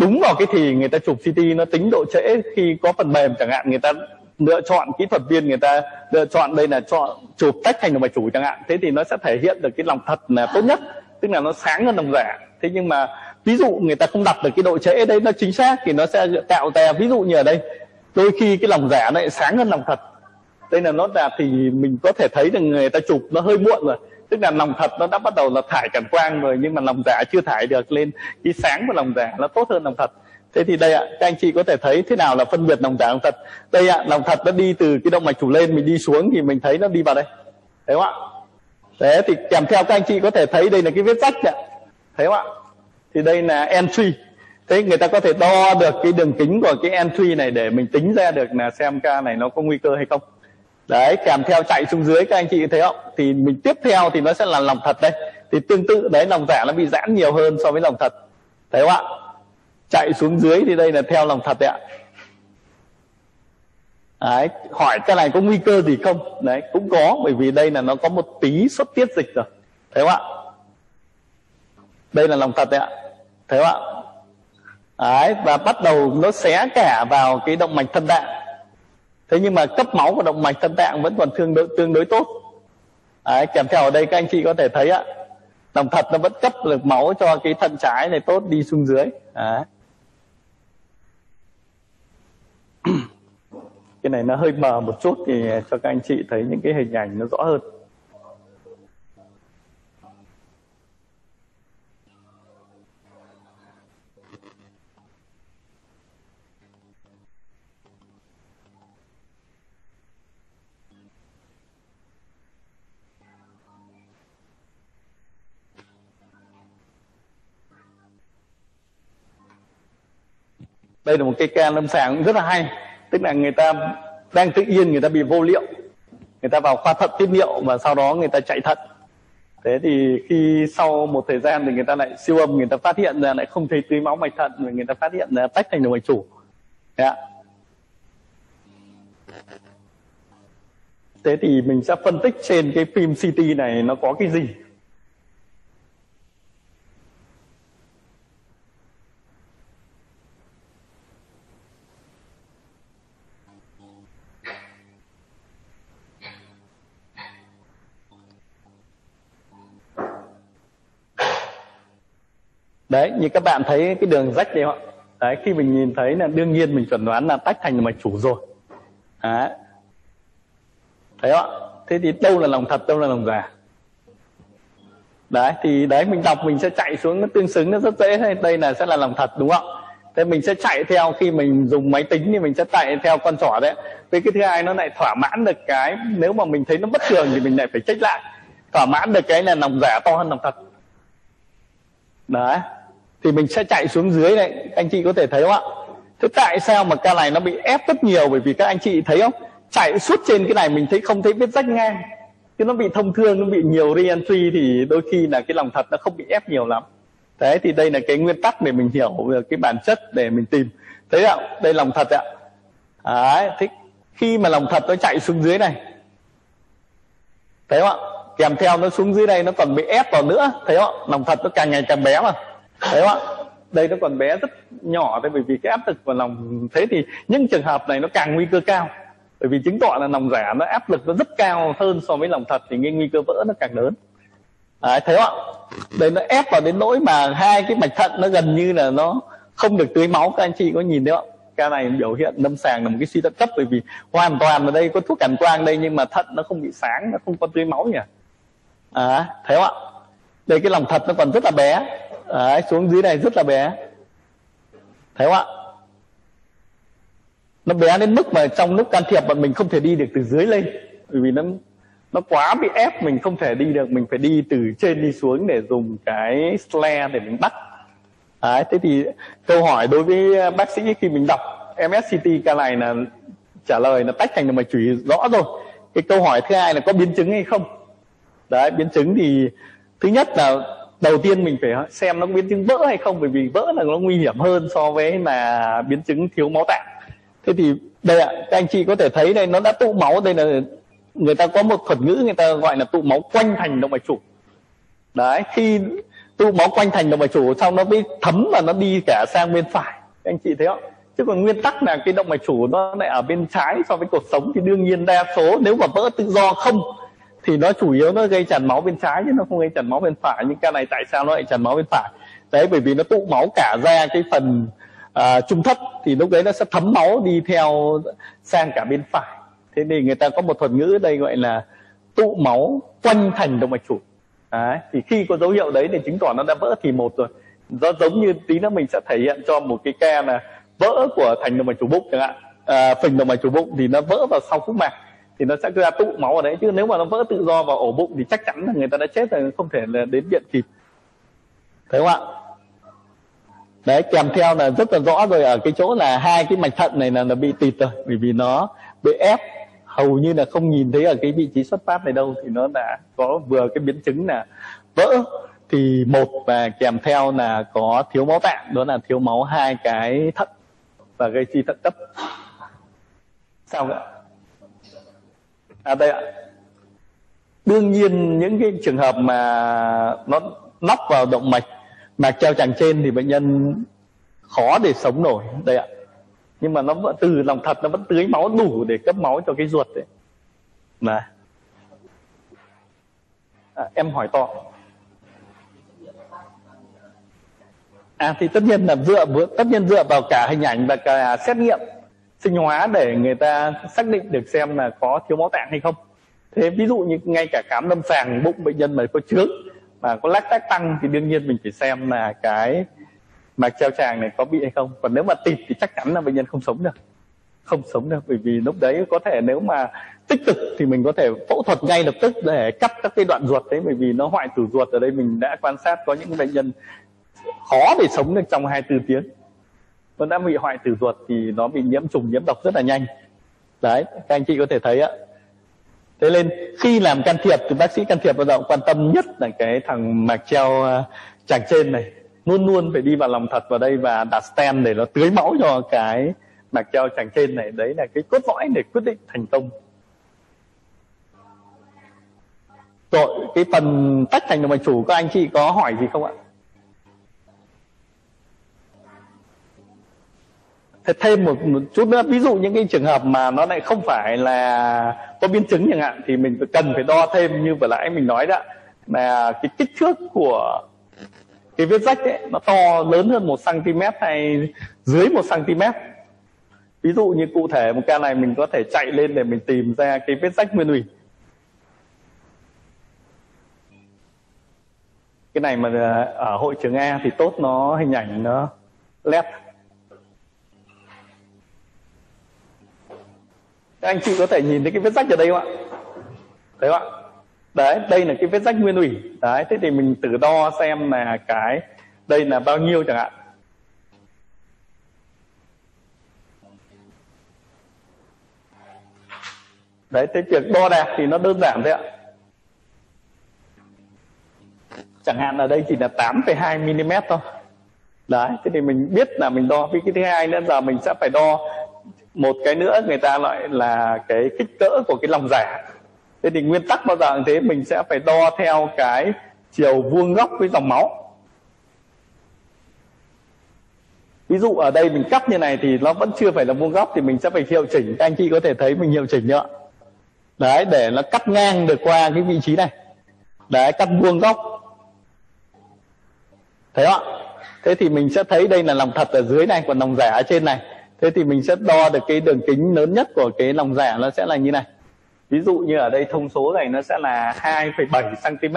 S1: đúng vào cái thì người ta chụp CT nó tính độ trễ khi có phần mềm chẳng hạn, người ta lựa chọn kỹ thuật viên, người ta lựa chọn đây là chọn, chụp tách thành động mạch chủ chẳng hạn. Thế thì nó sẽ thể hiện được cái lòng thật là tốt nhất, tức là nó sáng hơn lòng giả thế nhưng mà ví dụ người ta không đặt được cái độ trễ đấy nó chính xác thì nó sẽ tạo ra ví dụ như ở đây, đôi khi cái lòng giả này sáng hơn lòng thật. Đây là nó là thì mình có thể thấy được người ta chụp nó hơi muộn rồi tức là lòng thật nó đã bắt đầu là thải cảm quang rồi, nhưng mà lòng giả chưa thải được lên. Cái sáng của lòng dạ giả nó tốt hơn lòng thật. Thế thì đây ạ, các anh chị có thể thấy thế nào là phân biệt lòng giả lòng thật? Đây ạ, lòng thật nó đi từ cái động mạch chủ lên, mình đi xuống thì mình thấy nó đi vào đây. Thấy không ạ? Thế thì kèm theo các anh chị có thể thấy đây là cái vết rách ạ. Thấy không ạ? Thì đây là entry. Thế người ta có thể đo được cái đường kính của cái entry này để mình tính ra được là xem ca này nó có nguy cơ hay không đấy, kèm theo chạy xuống dưới, các anh chị thấy không? Thì mình tiếp theo thì nó sẽ là lòng thật đây. Thì tương tự, đấy, lòng giả nó bị giãn nhiều hơn so với lòng thật. Thấy không ạ? Chạy xuống dưới thì đây là theo lòng thật đấy ạ. Đấy, hỏi cái này có nguy cơ gì không? Đấy, cũng có, bởi vì đây là nó có một tí xuất tiết dịch rồi. Thấy không ạ? Đây là lòng thật đấy ạ. Thấy không ạ? Đấy, và bắt đầu nó xé cả vào cái động mạch thân tạng thế nhưng mà cấp máu của động mạch thận tạng vẫn còn tương đối tương đối tốt. Đấy, kèm theo ở đây các anh chị có thể thấy ạ lòng thật nó vẫn cấp được máu cho cái thận trái này tốt đi xuống dưới. Đấy. (clears throat) cái này nó hơi mờ một chút thì cho các anh chị thấy những cái hình ảnh nó rõ hơn. Đây là một cái ca lâm sàng rất là hay. Tức là người ta đang tự nhiên người ta bị vô liệu. Người ta vào khoa thận tiết niệu và sau đó người ta chạy thận. Thế thì khi sau một thời gian thì người ta lại siêu âm, người ta phát hiện ra lại không thấy túi máu mạch thận và người ta phát hiện ra tách thành động mạch chủ. Yeah. thế thì mình sẽ phân tích trên cái phim CT này nó có cái gì? Đấy, như các bạn thấy cái đường rách đấy ạ đấy, khi mình nhìn thấy là đương nhiên mình chuẩn đoán là tách thành mạch chủ rồi. Đấy. Thấy không ạ? Thế thì đâu là lòng thật, đâu là lòng giả. Đấy, thì đấy, mình đọc mình sẽ chạy xuống, nó tương xứng, nó rất dễ. Đây là sẽ là lòng thật, đúng không thế mình sẽ chạy theo, khi mình dùng máy tính thì mình sẽ chạy theo con trỏ đấy. Với cái thứ hai, nó lại thỏa mãn được cái, nếu mà mình thấy nó bất thường thì mình lại phải trách lại. Thỏa mãn được cái là lòng giả to hơn lòng thật. Đấy thì mình sẽ chạy xuống dưới này. Anh chị có thể thấy không ạ? Thế tại sao mà ca này nó bị ép rất nhiều? Bởi vì các anh chị thấy không? Chạy suốt trên cái này mình thấy không thấy vết rách ngang. Chứ nó bị thông thương, nó bị nhiều reentry thì đôi khi là cái lòng thật nó không bị ép nhiều lắm. Thế thì đây là cái nguyên tắc để mình hiểu được cái bản chất để mình tìm. Thấy không đây lòng thật ạ. Đấy, thế khi mà lòng thật nó chạy xuống dưới này. Thấy không ạ? Kèm theo nó xuống dưới đây nó còn bị ép vào nữa. Thấy không lòng thật nó càng ngày càng bé mà đấy không ạ? Đây nó còn bé rất nhỏ thôi bởi vì cái áp lực vào lòng. Thế thì những trường hợp này nó càng nguy cơ cao. Bởi vì chứng tỏ là lòng giả nó áp lực nó rất cao hơn so với lòng thật thì cái nguy cơ vỡ nó càng lớn. À thế không ạ? Đây nó ép vào đến nỗi mà hai cái mạch thận nó gần như là nó không được tưới máu. Các anh chị có nhìn thấy không ca này biểu hiện lâm sàng là một cái suy thận cấp bởi vì hoàn toàn ở đây có thuốc cản quang đây nhưng mà thận nó không bị sáng nó không có tưới máu nhỉ? À, thấy không ạ? Đây cái lòng thật nó còn rất là bé. Đấy, xuống dưới này rất là bé. Thấy không ạ? Nó bé đến mức mà trong lúc can thiệp bọn mình không thể đi được từ dưới lên. Bởi vì nó nó quá bị ép mình không thể đi được. Mình phải đi từ trên đi xuống để dùng cái slare để mình bắt. Đấy, thế thì câu hỏi đối với bác sĩ khi mình đọc MSCT ca này là trả lời là tách thành là mạch chủ rõ rồi. Cái câu hỏi thứ hai là có biến chứng hay không? Đấy biến chứng thì thứ nhất là đầu tiên mình phải xem nó có biến chứng vỡ hay không, bởi vì vỡ là nó nguy hiểm hơn so với là biến chứng thiếu máu tạng. Thế thì, đây ạ, các anh chị có thể thấy đây, nó đã tụ máu, đây là người ta có một thuật ngữ người ta gọi là tụ máu quanh thành động mạch chủ. Đấy, khi tụ máu quanh thành động mạch chủ, xong nó mới thấm và nó đi cả sang bên phải. Các anh chị thấy không? Chứ còn nguyên tắc là cái động mạch chủ nó lại ở bên trái so với cột sống thì đương nhiên đa số nếu mà vỡ tự do không thì nó chủ yếu nó gây tràn máu bên trái chứ nó không gây tràn máu bên phải. Nhưng ca này tại sao nó lại tràn máu bên phải? Đấy bởi vì nó tụ máu cả ra cái phần à, trung thất. Thì lúc đấy nó sẽ thấm máu đi theo sang cả bên phải. Thế nên người ta có một thuật ngữ đây gọi là tụ máu quanh thành động mạch chủ. Đấy, thì khi có dấu hiệu đấy thì chứng tỏ nó đã vỡ thì một rồi. Do giống như tí nữa mình sẽ thể hiện cho một cái ca là vỡ của thành động mạch chủ bụng chẳng hạn. À, phình động mạch chủ bụng thì nó vỡ vào sau phúc mạc thì nó sẽ ra tụ máu ở đấy. Chứ nếu mà nó vỡ tự do vào ổ bụng thì chắc chắn là người ta đã chết rồi, không thể là đến viện kịp. Thấy không ạ? Đấy, kèm theo là rất là rõ rồi, ở cái chỗ là hai cái mạch thận này là nó bị tịt rồi, bởi vì nó bị ép. Hầu như là không nhìn thấy ở cái vị trí xuất phát này đâu, thì nó đã có vừa cái biến chứng là vỡ. Thì một và kèm theo là có thiếu máu tạng, đó là thiếu máu hai cái thận và gây suy thận cấp. Sao ạ? À đây ạ. Đương nhiên những cái trường hợp mà nó nóc vào động mạch mạch treo chằng trên thì bệnh nhân khó để sống nổi. Đây ạ. Nhưng mà nó vẫn từ lòng thật nó vẫn tưới máu đủ để cấp máu cho cái ruột đấy mà. À, em hỏi to. À thì tất nhiên là dựa tất nhiên dựa vào cả hình ảnh và cả xét nghiệm sinh hóa để người ta xác định được xem là có thiếu máu tạng hay không. Thế ví dụ như ngay cả khám lâm sàng, bụng bệnh nhân mà có trướng mà có lách tác tăng thì đương nhiên mình phải xem là cái mạch treo tràng này có bị hay không. Còn nếu mà tịt thì chắc chắn là bệnh nhân không sống được. Không sống được, bởi vì lúc đấy có thể nếu mà tích cực thì mình có thể phẫu thuật ngay lập tức để cắt các cái đoạn ruột đấy, bởi vì nó hoại tử ruột ở đây mình đã quan sát có những bệnh nhân khó để sống được trong 24 tiếng nó đã bị hoại tử ruột thì nó bị nhiễm trùng, nhiễm độc rất là nhanh. Đấy, các anh chị có thể thấy ạ. Thế nên khi làm can thiệp thì bác sĩ can thiệp bao giờ quan tâm nhất là cái thằng mạc treo à, chàng trên này. Luôn luôn phải đi vào lòng thật vào đây và đặt stent để nó tưới máu cho cái mạc treo chàng trên này. Đấy là cái cốt lõi để quyết định thành công. Rồi cái phần tách thành động mạch chủ, các anh chị có hỏi gì không ạ? Thế thêm một, một chút nữa ví dụ những cái trường hợp mà nó lại không phải là có biến chứng chẳng hạn thì mình cần phải đo thêm như vừa nãy mình nói đó là cái kích thước của cái vết rách ấy nó to lớn hơn một cm hay dưới một cm ví dụ như cụ thể một ca này mình có thể chạy lên để mình tìm ra cái vết rách nguyên ủy. Cái này mà à, ở hội trường A thì tốt nó hình ảnh nó led. Anh chị có thể nhìn thấy cái vết rách ở đây không ạ? Thấy không ạ? Đấy đây là cái vết rách nguyên ủy. Đấy thế thì mình tự đo xem là cái đây là bao nhiêu chẳng hạn. Đấy cái việc đo đạc thì nó đơn giản thế ạ. Chẳng hạn ở đây chỉ là 8,2 mm thôi. Đấy thế thì mình biết là mình đo với cái thứ hai nữa giờ mình sẽ phải đo một cái nữa người ta gọi là cái kích cỡ của cái lòng giả. Thế thì nguyên tắc bao giờ như thế, mình sẽ phải đo theo cái chiều vuông góc với dòng máu. Ví dụ ở đây mình cắt như này thì nó vẫn chưa phải là vuông góc thì mình sẽ phải hiệu chỉnh. Các anh chị có thể thấy mình hiệu chỉnh nữa đấy, để nó cắt ngang được qua cái vị trí này. Đấy, cắt vuông góc. Thấy không thế thì mình sẽ thấy đây là lòng thật ở dưới này, còn lòng giả ở trên này thế thì mình sẽ đo được cái đường kính lớn nhất của cái lòng giả nó sẽ là như này. Ví dụ như ở đây thông số này nó sẽ là 2,7 cm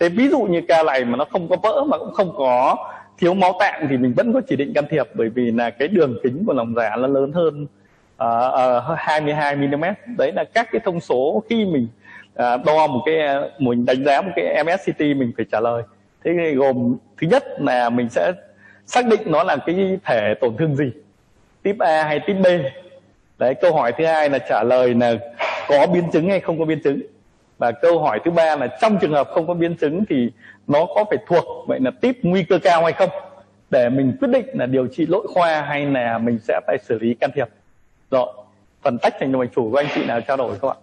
S1: thế ví dụ như ca này mà nó không có vỡ mà cũng không có thiếu máu tạng thì mình vẫn có chỉ định can thiệp bởi vì là cái đường kính của lòng giả nó lớn hơn uh, uh, 22 mm đấy là các cái thông số khi mình uh, đo một cái mình đánh giá một cái MSCT mình phải trả lời. Thế gồm thứ nhất là mình sẽ xác định nó là cái thể tổn thương gì tiếp A hay tiếp B? Đấy, câu hỏi thứ hai là trả lời là có biến chứng hay không có biến chứng. Và câu hỏi thứ ba là trong trường hợp không có biến chứng thì nó có phải thuộc, vậy là tiếp nguy cơ cao hay không? Để mình quyết định là điều trị lỗi khoa hay là mình sẽ phải xử lý can thiệp. Rồi, phần tách thành cho mạch chủ của anh chị nào trao đổi không ạ?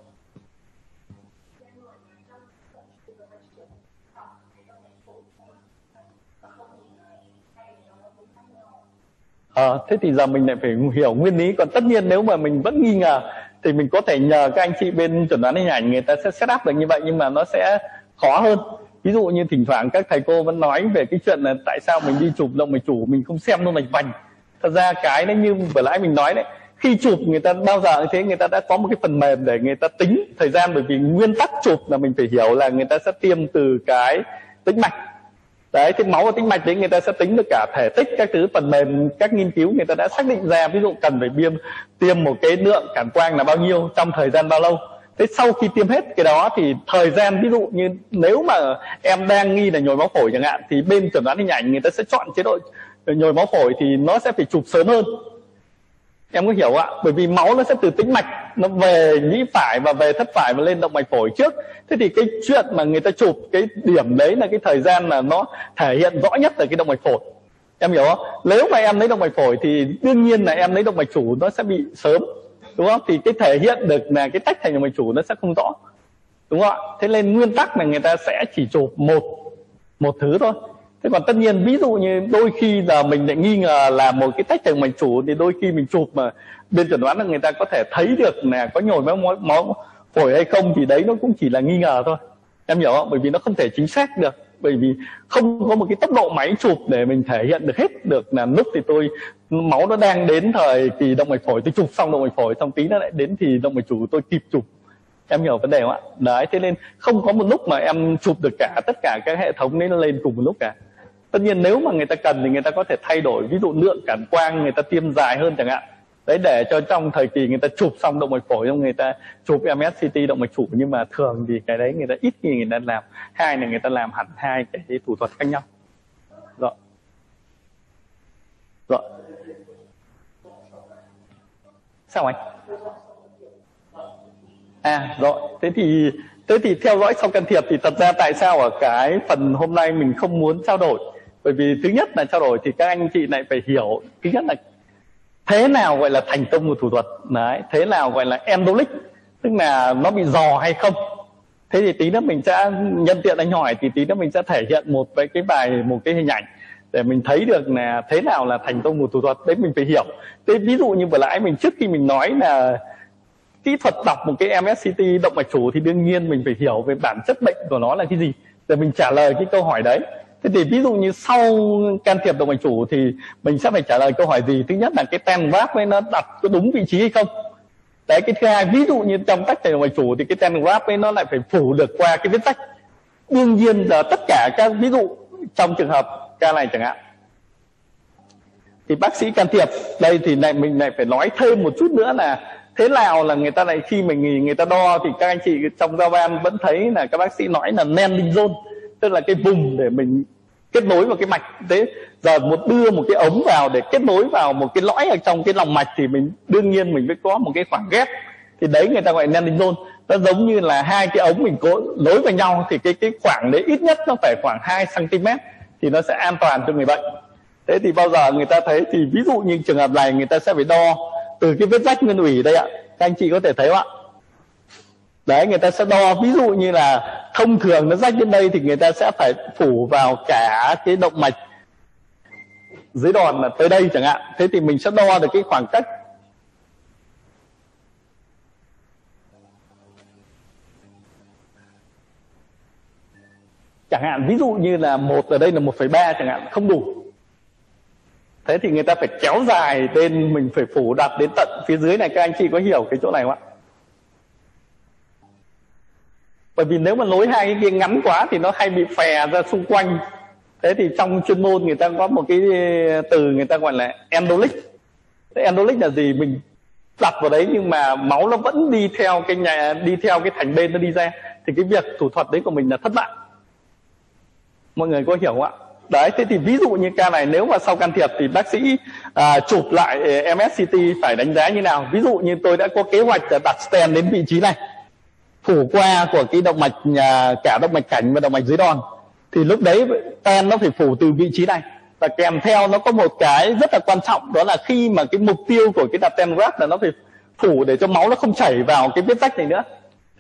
S1: À, thế thì giờ mình lại phải hiểu nguyên lý. Còn tất nhiên nếu mà mình vẫn nghi ngờ thì mình có thể nhờ các anh chị bên chuẩn đoán hình ảnh người ta sẽ set up được như vậy nhưng mà nó sẽ khó hơn. Ví dụ như thỉnh thoảng các thầy cô vẫn nói về cái chuyện là tại sao mình đi chụp động mạch chủ mình không xem luôn mạch vành. Thật ra cái đấy như vừa nãy mình nói đấy khi chụp người ta bao giờ như thế người ta đã có một cái phần mềm để người ta tính thời gian bởi vì nguyên tắc chụp là mình phải hiểu là người ta sẽ tiêm từ cái tĩnh mạch đấy, cái máu và tĩnh mạch đấy người ta sẽ tính được cả thể tích, các thứ, phần mềm, các nghiên cứu người ta đã xác định ra. Ví dụ cần phải tiêm tiêm một cái lượng cản quang là bao nhiêu, trong thời gian bao lâu. Thế sau khi tiêm hết cái đó thì thời gian, ví dụ như nếu mà em đang nghi là nhồi máu phổi chẳng hạn, thì bên chuẩn đoán hình ảnh người ta sẽ chọn chế độ nhồi máu phổi thì nó sẽ phải chụp sớm hơn em có hiểu ạ? Bởi vì máu nó sẽ từ tĩnh mạch, nó về nhĩ phải và về thất phải và lên động mạch phổi trước. Thế thì cái chuyện mà người ta chụp cái điểm đấy là cái thời gian mà nó thể hiện rõ nhất ở cái động mạch phổi. Em hiểu không? Nếu mà em lấy động mạch phổi thì đương nhiên là em lấy động mạch chủ nó sẽ bị sớm, đúng không? Thì cái thể hiện được là cái tách thành động mạch chủ nó sẽ không rõ, đúng không ạ? Thế nên nguyên tắc là người ta sẽ chỉ chụp một một thứ thôi thế còn tất nhiên, ví dụ như đôi khi là mình lại nghi ngờ là một cái tách thành mạch chủ thì đôi khi mình chụp mà bên chẩn đoán là người ta có thể thấy được là có nhồi máu máu phổi hay không thì đấy nó cũng chỉ là nghi ngờ thôi. Em hiểu không? Bởi vì nó không thể chính xác được. Bởi vì không có một cái tốc độ máy chụp để mình thể hiện được hết được là lúc thì tôi, máu nó đang đến thời kỳ động mạch phổi tôi chụp xong, động mạch phổi xong tí nó lại đến thì động mạch chủ tôi kịp chụp. Em hiểu vấn đề không ạ? Đấy, thế nên không có một lúc mà em chụp được cả tất cả các hệ thống đấy nó lên cùng một lúc cả tất nhiên nếu mà người ta cần thì người ta có thể thay đổi, ví dụ lượng cản quang người ta tiêm dài hơn chẳng hạn. Đấy, để cho trong thời kỳ người ta chụp xong động mạch phổi xong người ta chụp MSCT động mạch chủ, nhưng mà thường thì cái đấy người ta ít khi người ta làm. Hai là người ta làm hẳn hai cái thủ thuật khác nhau. Rồi rồi sao anh? À rồi thế thì thế thì theo dõi sau can thiệp thì thật ra tại sao ở cái phần hôm nay mình không muốn trao đổi? Bởi vì thứ nhất là trao đổi thì các anh chị lại phải hiểu, thứ nhất là thế nào gọi là thành công một thủ thuật, đấy, thế nào gọi là endolic tức là nó bị dò hay không. Thế thì tí nữa mình sẽ nhân tiện anh hỏi thì tí nữa mình sẽ thể hiện một cái cái bài, một cái hình ảnh để mình thấy được là thế nào là thành công một thủ thuật. Đấy, mình phải hiểu. Thế ví dụ như vừa nãy mình, trước khi mình nói là kỹ thuật đọc một cái MSCT động mạch chủ thì đương nhiên mình phải hiểu về bản chất bệnh của nó là cái gì. Để mình trả lời cái câu hỏi đấy thế thì ví dụ như sau can thiệp động mạch chủ thì mình sẽ phải trả lời câu hỏi gì? Thứ nhất là cái ten graph ấy nó đặt có đúng vị trí hay không? Đấy, cái thứ hai, ví dụ như trong tách động mạch chủ thì cái ten graph ấy nó lại phải phủ được qua cái vết tách. Đương nhiên là tất cả các, ví dụ trong trường hợp ca này chẳng hạn. Thì bác sĩ can thiệp, đây thì lại mình lại phải nói thêm một chút nữa là thế nào là người ta lại khi mình người ta đo thì các anh chị trong giao ban vẫn thấy là các bác sĩ nói là landing zone tức là cái vùng để mình kết nối vào cái mạch thế. Giờ một đưa một cái ống vào để kết nối vào một cái lõi ở trong cái lòng mạch thì mình, đương nhiên mình phải có một cái khoảng ghép. Thì đấy người ta gọi là zone nó giống như là hai cái ống mình cố nối vào nhau thì cái cái khoảng đấy ít nhất nó phải khoảng 2 cm thì nó sẽ an toàn cho người bệnh. Thế thì bao giờ người ta thấy thì ví dụ như trường hợp này người ta sẽ phải đo từ cái vết rách nguyên ủy đây ạ. Các anh chị có thể thấy không ạ? Đấy người ta sẽ đo ví dụ như là thông thường nó rách đến đây thì người ta sẽ phải phủ vào cả cái động mạch dưới đòn là tới đây chẳng hạn. Thế thì mình sẽ đo được cái khoảng cách. Chẳng hạn ví dụ như là một ở đây là 1,3 chẳng hạn không đủ. Thế thì người ta phải kéo dài tên mình phải phủ đặt đến tận phía dưới này. Các anh chị có hiểu cái chỗ này không ạ? Bởi vì nếu mà nối hai cái kia ngắn quá thì nó hay bị phè ra xung quanh. Thế thì trong chuyên môn người ta có một cái ờ, từ người ta gọi là endolic. Thế endolic là gì? Mình đặt vào đấy nhưng mà máu nó vẫn đi theo cái nhà đi theo cái thành bên nó đi ra. Thì cái việc thủ thuật đấy của mình là thất bại. Mọi người có hiểu không ạ? Đấy thế thì ví dụ như ca này nếu mà sau can thiệp thì bác sĩ à, chụp lại ờ, MSCT phải đánh giá như nào? Ví dụ như tôi đã có kế hoạch đặt stent đến vị trí này phủ qua của cái động mạch à, cả động mạch cảnh và động mạch dưới đòn, thì lúc đấy ten nó phải phủ từ vị trí này. Và kèm theo nó có một cái rất là quan trọng, đó là khi mà cái mục tiêu của cái đặt ten grab là nó phải phủ để cho máu nó không chảy vào cái vết rách này nữa.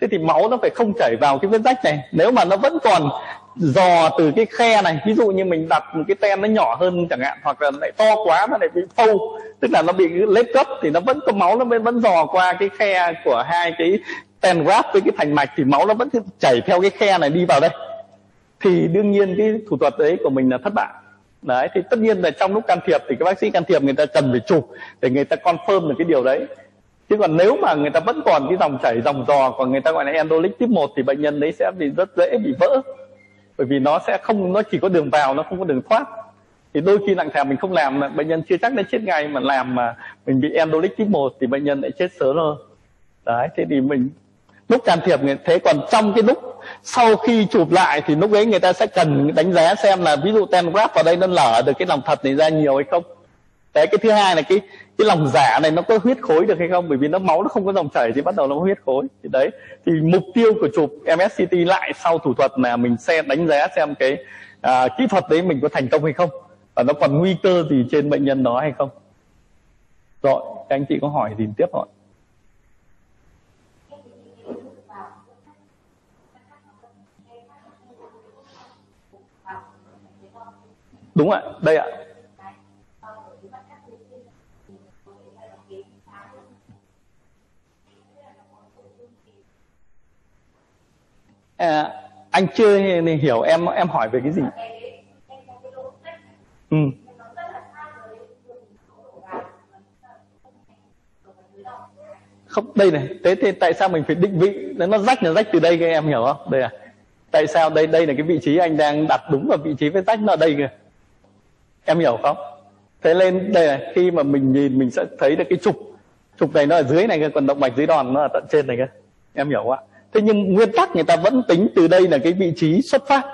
S1: Thế thì máu nó phải không chảy vào cái vết rách này. Nếu mà nó vẫn còn dò từ cái khe này, ví dụ như mình đặt một cái ten nó nhỏ hơn chẳng hạn, hoặc là lại to quá nó lại bị phâu, tức là nó bị lết cấp thì nó vẫn có máu nó vẫn vẫn dò qua cái khe của hai cái ten wrap với cái thành mạch thì máu nó vẫn chảy theo cái khe này đi vào đây. Thì đương nhiên cái thủ thuật đấy của mình là thất bại. Đấy, thì tất nhiên là trong lúc can thiệp thì các bác sĩ can thiệp người ta cần phải chụp để người ta confirm được cái điều đấy. Chứ còn nếu mà người ta vẫn còn cái dòng chảy, dòng dò còn người ta gọi là endolic tiếp 1 thì bệnh nhân đấy sẽ bị rất dễ bị vỡ. Bởi vì nó sẽ không, nó chỉ có đường vào, nó không có đường thoát. Thì đôi khi nặng thèm mình không làm, bệnh nhân chưa chắc đã chết ngay mà làm mà mình bị endolic tiếp 1 thì bệnh nhân lại chết sớm hơn. Đấy, thế thì mình lúc can thiệp thế còn trong cái lúc sau khi chụp lại thì lúc ấy người ta sẽ cần đánh giá xem là ví dụ ten graph vào đây nó lở được cái lòng thật này ra nhiều hay không. Đấy cái thứ hai là cái cái lòng giả này nó có huyết khối được hay không? Bởi vì nó máu nó không có dòng chảy thì bắt đầu nó huyết khối. Thì đấy thì mục tiêu của chụp MSCT lại sau thủ thuật là mình sẽ đánh giá xem cái à, kỹ thuật đấy mình có thành công hay không? Và nó còn nguy cơ gì trên bệnh nhân đó hay không? Rồi các anh chị có hỏi gì tiếp không đúng ạ đây ạ. À, anh chưa hiểu em em hỏi về cái gì? Ừ. không đây này thế thì tại sao mình phải định vị? Nó rách là rách từ đây các em hiểu không? Đây à. Tại sao đây đây là cái vị trí anh đang đặt đúng vào vị trí với rách nó ở đây kìa em hiểu không? Thế lên đây này, khi mà mình nhìn, mình sẽ thấy được cái trục. Trục này nó ở dưới này còn động mạch dưới đòn nó ở tận trên này kia em hiểu không ạ? Thế nhưng nguyên tắc người ta vẫn tính từ đây là cái vị trí xuất phát.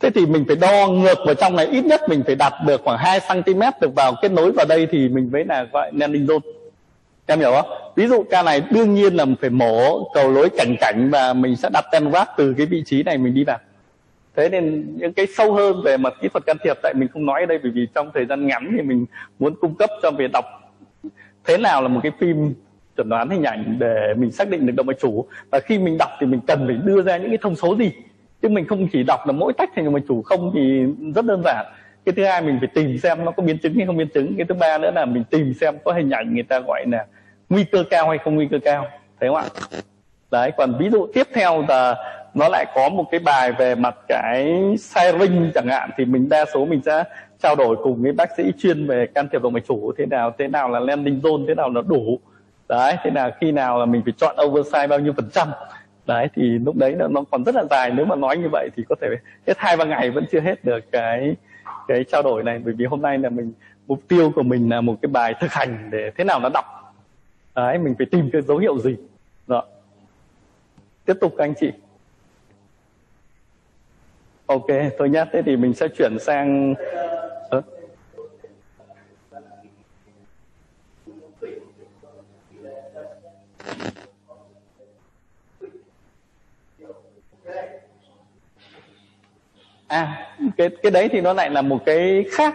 S1: Thế thì mình phải đo ngược vào trong này, ít nhất mình phải đặt được khoảng 2 cm được vào kết nối vào đây thì mình mới là gọi landing zone. Em hiểu không? Ví dụ ca này đương nhiên là phải mổ cầu lối cảnh cảnh và mình sẽ đặt ten wrap từ cái vị trí này mình đi vào thế nên những cái sâu hơn về mặt kỹ thuật can thiệp tại mình không nói ở đây, bởi vì trong thời gian ngắn thì mình muốn cung cấp cho việc đọc thế nào là một cái phim chẩn đoán hình ảnh để mình xác định được động mạch chủ. Và khi mình đọc thì mình cần phải đưa ra những cái thông số gì? Chứ mình không chỉ đọc là mỗi tách thành động mạch chủ không thì rất đơn giản. Cái thứ hai mình phải tìm xem nó có biến chứng hay không biến chứng. Cái thứ ba nữa là mình tìm xem có hình ảnh người ta gọi là nguy cơ cao hay không nguy cơ cao. Thấy không ạ? Đấy, còn ví dụ tiếp theo là nó lại có một cái bài về mặt cái sharing chẳng hạn thì mình đa số mình sẽ trao đổi cùng với bác sĩ chuyên về can thiệp động mạch chủ thế nào thế nào là landing zone thế nào là đủ. Đấy thế nào khi nào là mình phải chọn oversize bao nhiêu phần trăm. Đấy thì lúc đấy nó, nó còn rất là dài nếu mà nói như vậy thì có thể hết hai ba ngày vẫn chưa hết được cái cái trao đổi này. Bởi vì hôm nay là mình mục tiêu của mình là một cái bài thực hành để thế nào nó đọc. Đấy mình phải tìm cái dấu hiệu gì. Đó tiếp tục các anh chị ok tôi nhắc thế thì mình sẽ chuyển sang à cái cái đấy thì nó lại là một cái khác.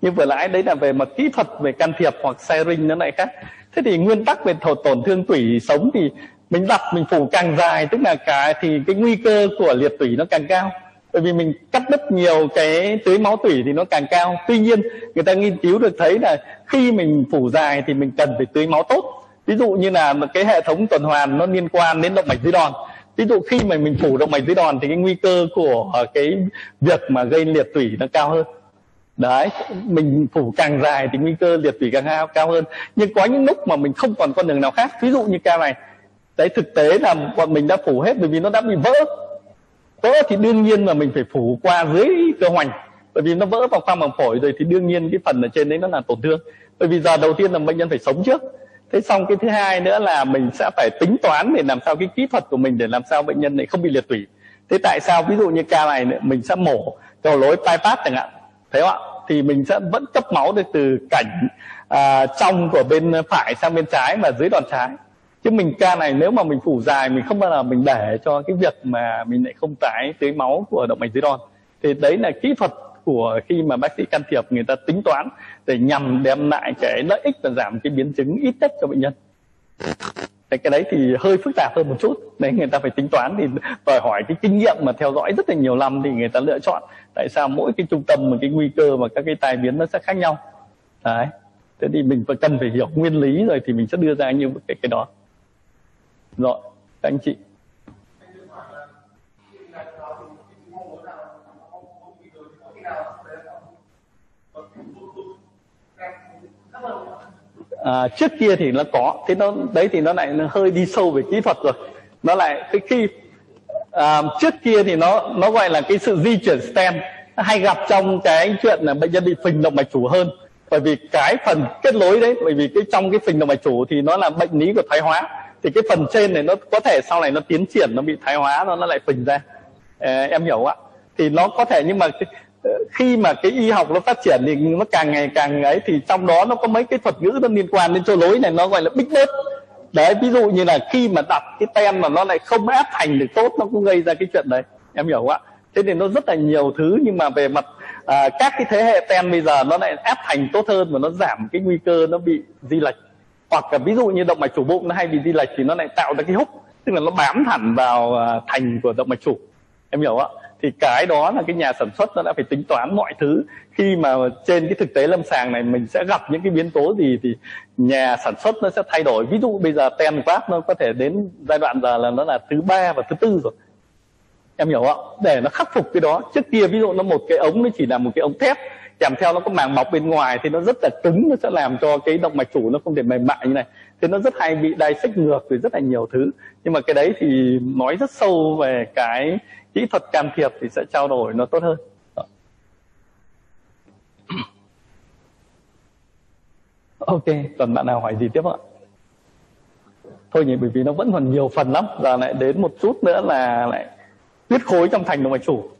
S1: Như vừa nãy, đấy là về mặt kỹ thuật, về can thiệp hoặc sharing nó lại khác. Thế thì nguyên tắc về tổn thương tủy sống thì mình đặt, mình phủ càng dài, tức là cả thì cái nguy cơ của liệt tủy nó càng cao bởi vì mình cắt đứt nhiều cái tưới máu tủy thì nó càng cao. Tuy nhiên, người ta nghiên cứu được thấy là khi mình phủ dài thì mình cần phải tưới máu tốt. Ví dụ như là cái hệ thống tuần hoàn nó liên quan đến động mạch dưới đòn. Ví dụ khi mà mình phủ động mạch dưới đòn thì cái nguy cơ của ờ, cái việc mà gây liệt tủy nó cao hơn. Đấy, mình phủ càng dài thì nguy cơ liệt tủy càng cao cao hơn. Nhưng có những lúc mà mình không còn con đường nào khác. Ví dụ như ca này. Đấy, thực tế là bọn mình đã phủ hết bởi vì nó đã bị vỡ vỡ thì đương nhiên là mình phải phủ qua dưới cơ hoành. Bởi vì nó vỡ vào khoang màng phổi rồi thì đương nhiên cái phần ở trên đấy nó là tổn thương. Bởi vì giờ đầu tiên là bệnh nhân phải sống trước. Thế xong cái thứ hai nữa là mình sẽ phải tính toán để làm sao cái kỹ thuật của mình để làm sao bệnh nhân này không bị liệt tủy. Thế tại sao? Ví dụ như ca này mình sẽ mổ cầu lối bypass chẳng hạn. Thấy không ạ? Thì mình sẽ vẫn cấp máu được từ cảnh à, trong của bên phải sang bên trái và dưới đòn trái chứ mình ca này nếu mà mình phủ dài, mình không bao giờ mình để cho cái việc mà mình lại không tái tưới máu của động mạch dưới đòn. Thì đấy là kỹ thuật của khi mà bác sĩ can thiệp, người ta tính toán để nhằm đem lại cái lợi ích và giảm cái biến chứng ít nhất cho bệnh nhân. Thì cái đấy thì hơi phức tạp hơn một chút. Đấy, người ta phải tính toán thì đòi hỏi cái kinh nghiệm mà theo dõi rất là nhiều năm thì người ta lựa chọn tại sao mỗi cái trung tâm mà cái nguy cơ và các cái tai biến nó sẽ khác nhau. Đấy. Thế thì mình phải cần phải hiểu nguyên lý rồi thì mình sẽ đưa ra như cái cái đó rồi các anh chị. À, trước kia thì nó có thế nó đấy thì nó lại nó hơi đi sâu về kỹ thuật rồi. Nó lại cái khi à, trước kia thì nó nó gọi là cái sự di chuyển stent hay gặp trong cái chuyện là bệnh nhân bị phình động mạch chủ hơn. Bởi vì cái phần kết nối đấy bởi vì cái trong cái phình động mạch chủ thì nó là bệnh lý của thoái hóa thì cái phần trên này nó có thể sau này nó tiến triển nó bị thái hóa nó nó lại phình ra. À, em hiểu không ạ? Thì nó có thể nhưng mà ờ, khi mà cái y học nó phát triển thì nó càng ngày càng ấy thì trong đó nó có mấy cái thuật ngữ nó liên quan đến chỗ lối này nó gọi là big bớt. Đấy ví dụ như là khi mà đặt cái tem mà nó lại không áp thành được tốt nó cũng gây ra cái chuyện đấy. Em hiểu không ạ? Thế nên nó rất là nhiều thứ nhưng mà về mặt à, các cái thế hệ tem bây giờ nó lại áp thành tốt hơn và nó giảm cái nguy cơ nó bị di lệch hoặc là ví dụ như động mạch chủ bụng nó hay bị di lệch thì nó lại tạo ra cái húc, tức là nó bám hẳn vào à, thành của động mạch chủ. Em hiểu không ạ? Thì cái đó là cái nhà sản xuất nó đã phải tính toán mọi thứ. Khi mà trên cái thực tế lâm sàng này mình sẽ gặp những cái biến tố gì thì nhà sản xuất nó sẽ thay đổi. Ví dụ bây giờ ten grab nó có thể đến giai đoạn giờ là nó là thứ ba và thứ tư rồi. Em hiểu không để nó khắc phục cái đó. Trước kia ví dụ nó một cái ống, nó chỉ là một cái ống thép kèm theo nó có màng bọc bên ngoài thì nó rất là cứng nó sẽ làm cho cái động mạch chủ nó không thể mềm mại như này. Thì nó rất hay bị đai xích ngược rồi rất là nhiều thứ. Nhưng mà cái đấy thì nói rất sâu về cái kỹ thuật can thiệp thì sẽ trao đổi nó tốt hơn. Ok. Còn bạn nào hỏi gì tiếp ạ? Thôi nhỉ bởi vì nó vẫn còn nhiều phần lắm. Giờ lại đến một chút nữa là lại huyết khối trong thành động mạch chủ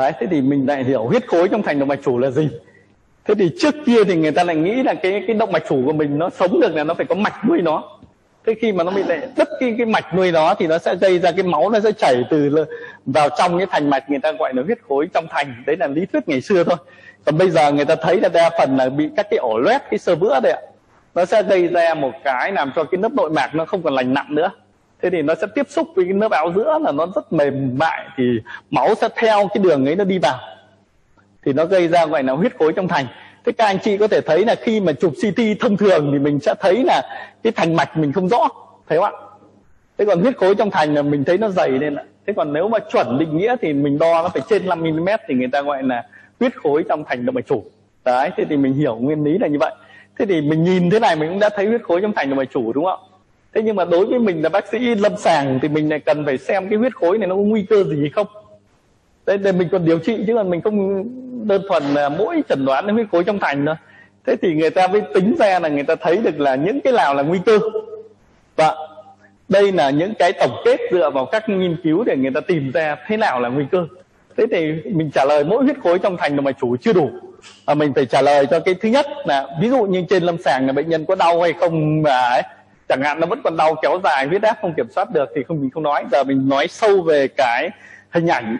S1: đấy, thế thì mình lại hiểu huyết khối trong thành động mạch chủ là gì. Thế thì trước kia thì người ta lại nghĩ là cái cái động mạch chủ của mình nó sống được là nó phải có mạch nuôi nó. Thế khi mà nó bị lại đứt cái cái mạch nuôi nó thì nó sẽ gây ra cái máu nó sẽ chảy từ vào trong cái thành mạch người ta gọi là huyết khối trong thành. Đấy là lý thuyết ngày xưa thôi. Còn bây giờ người ta thấy là đa phần là bị các cái ổ loét cái sơ vữa đấy ạ. Nó sẽ gây ra một cái làm cho cái lớp nội mạc nó không còn lành nặng nữa thế thì nó sẽ tiếp xúc với cái lớp áo giữa là nó rất mềm mại, thì máu sẽ theo cái đường ấy nó đi vào. Thì nó gây ra gọi là huyết khối trong thành. Thế các anh chị có thể thấy là khi mà chụp CT thông thường thì mình sẽ thấy là cái thành mạch mình không rõ, thấy không ạ? Thế còn huyết khối trong thành là mình thấy nó dày lên ạ. Thế còn nếu mà chuẩn định nghĩa thì mình đo nó phải trên 5 mm thì người ta gọi là huyết khối trong thành động mạch chủ. Đấy, thế thì mình hiểu nguyên lý là như vậy. Thế thì mình nhìn thế này mình cũng đã thấy huyết khối trong thành động mạch chủ, đúng không ạ? Thế nhưng mà đối với mình là bác sĩ lâm sàng thì mình lại cần phải xem cái huyết khối này nó có nguy cơ gì không. Đấy để mình còn điều trị chứ còn mình không đơn thuần là mỗi chẩn đoán huyết khối trong thành thôi. Thế thì người ta mới tính ra là người ta thấy được là những cái nào là nguy cơ. Và đây là những cái tổng kết dựa vào các nghiên cứu để người ta tìm ra thế nào là nguy cơ. Thế thì mình trả lời mỗi huyết khối trong thành là mà chủ chưa đủ. À, mình phải trả lời cho cái thứ nhất là ví dụ như trên lâm sàng là bệnh nhân có đau hay không mà ấy, chẳng hạn nó vẫn còn đau kéo dài huyết áp, không kiểm soát được thì không, mình không nói. Giờ mình nói sâu về cái hình ảnh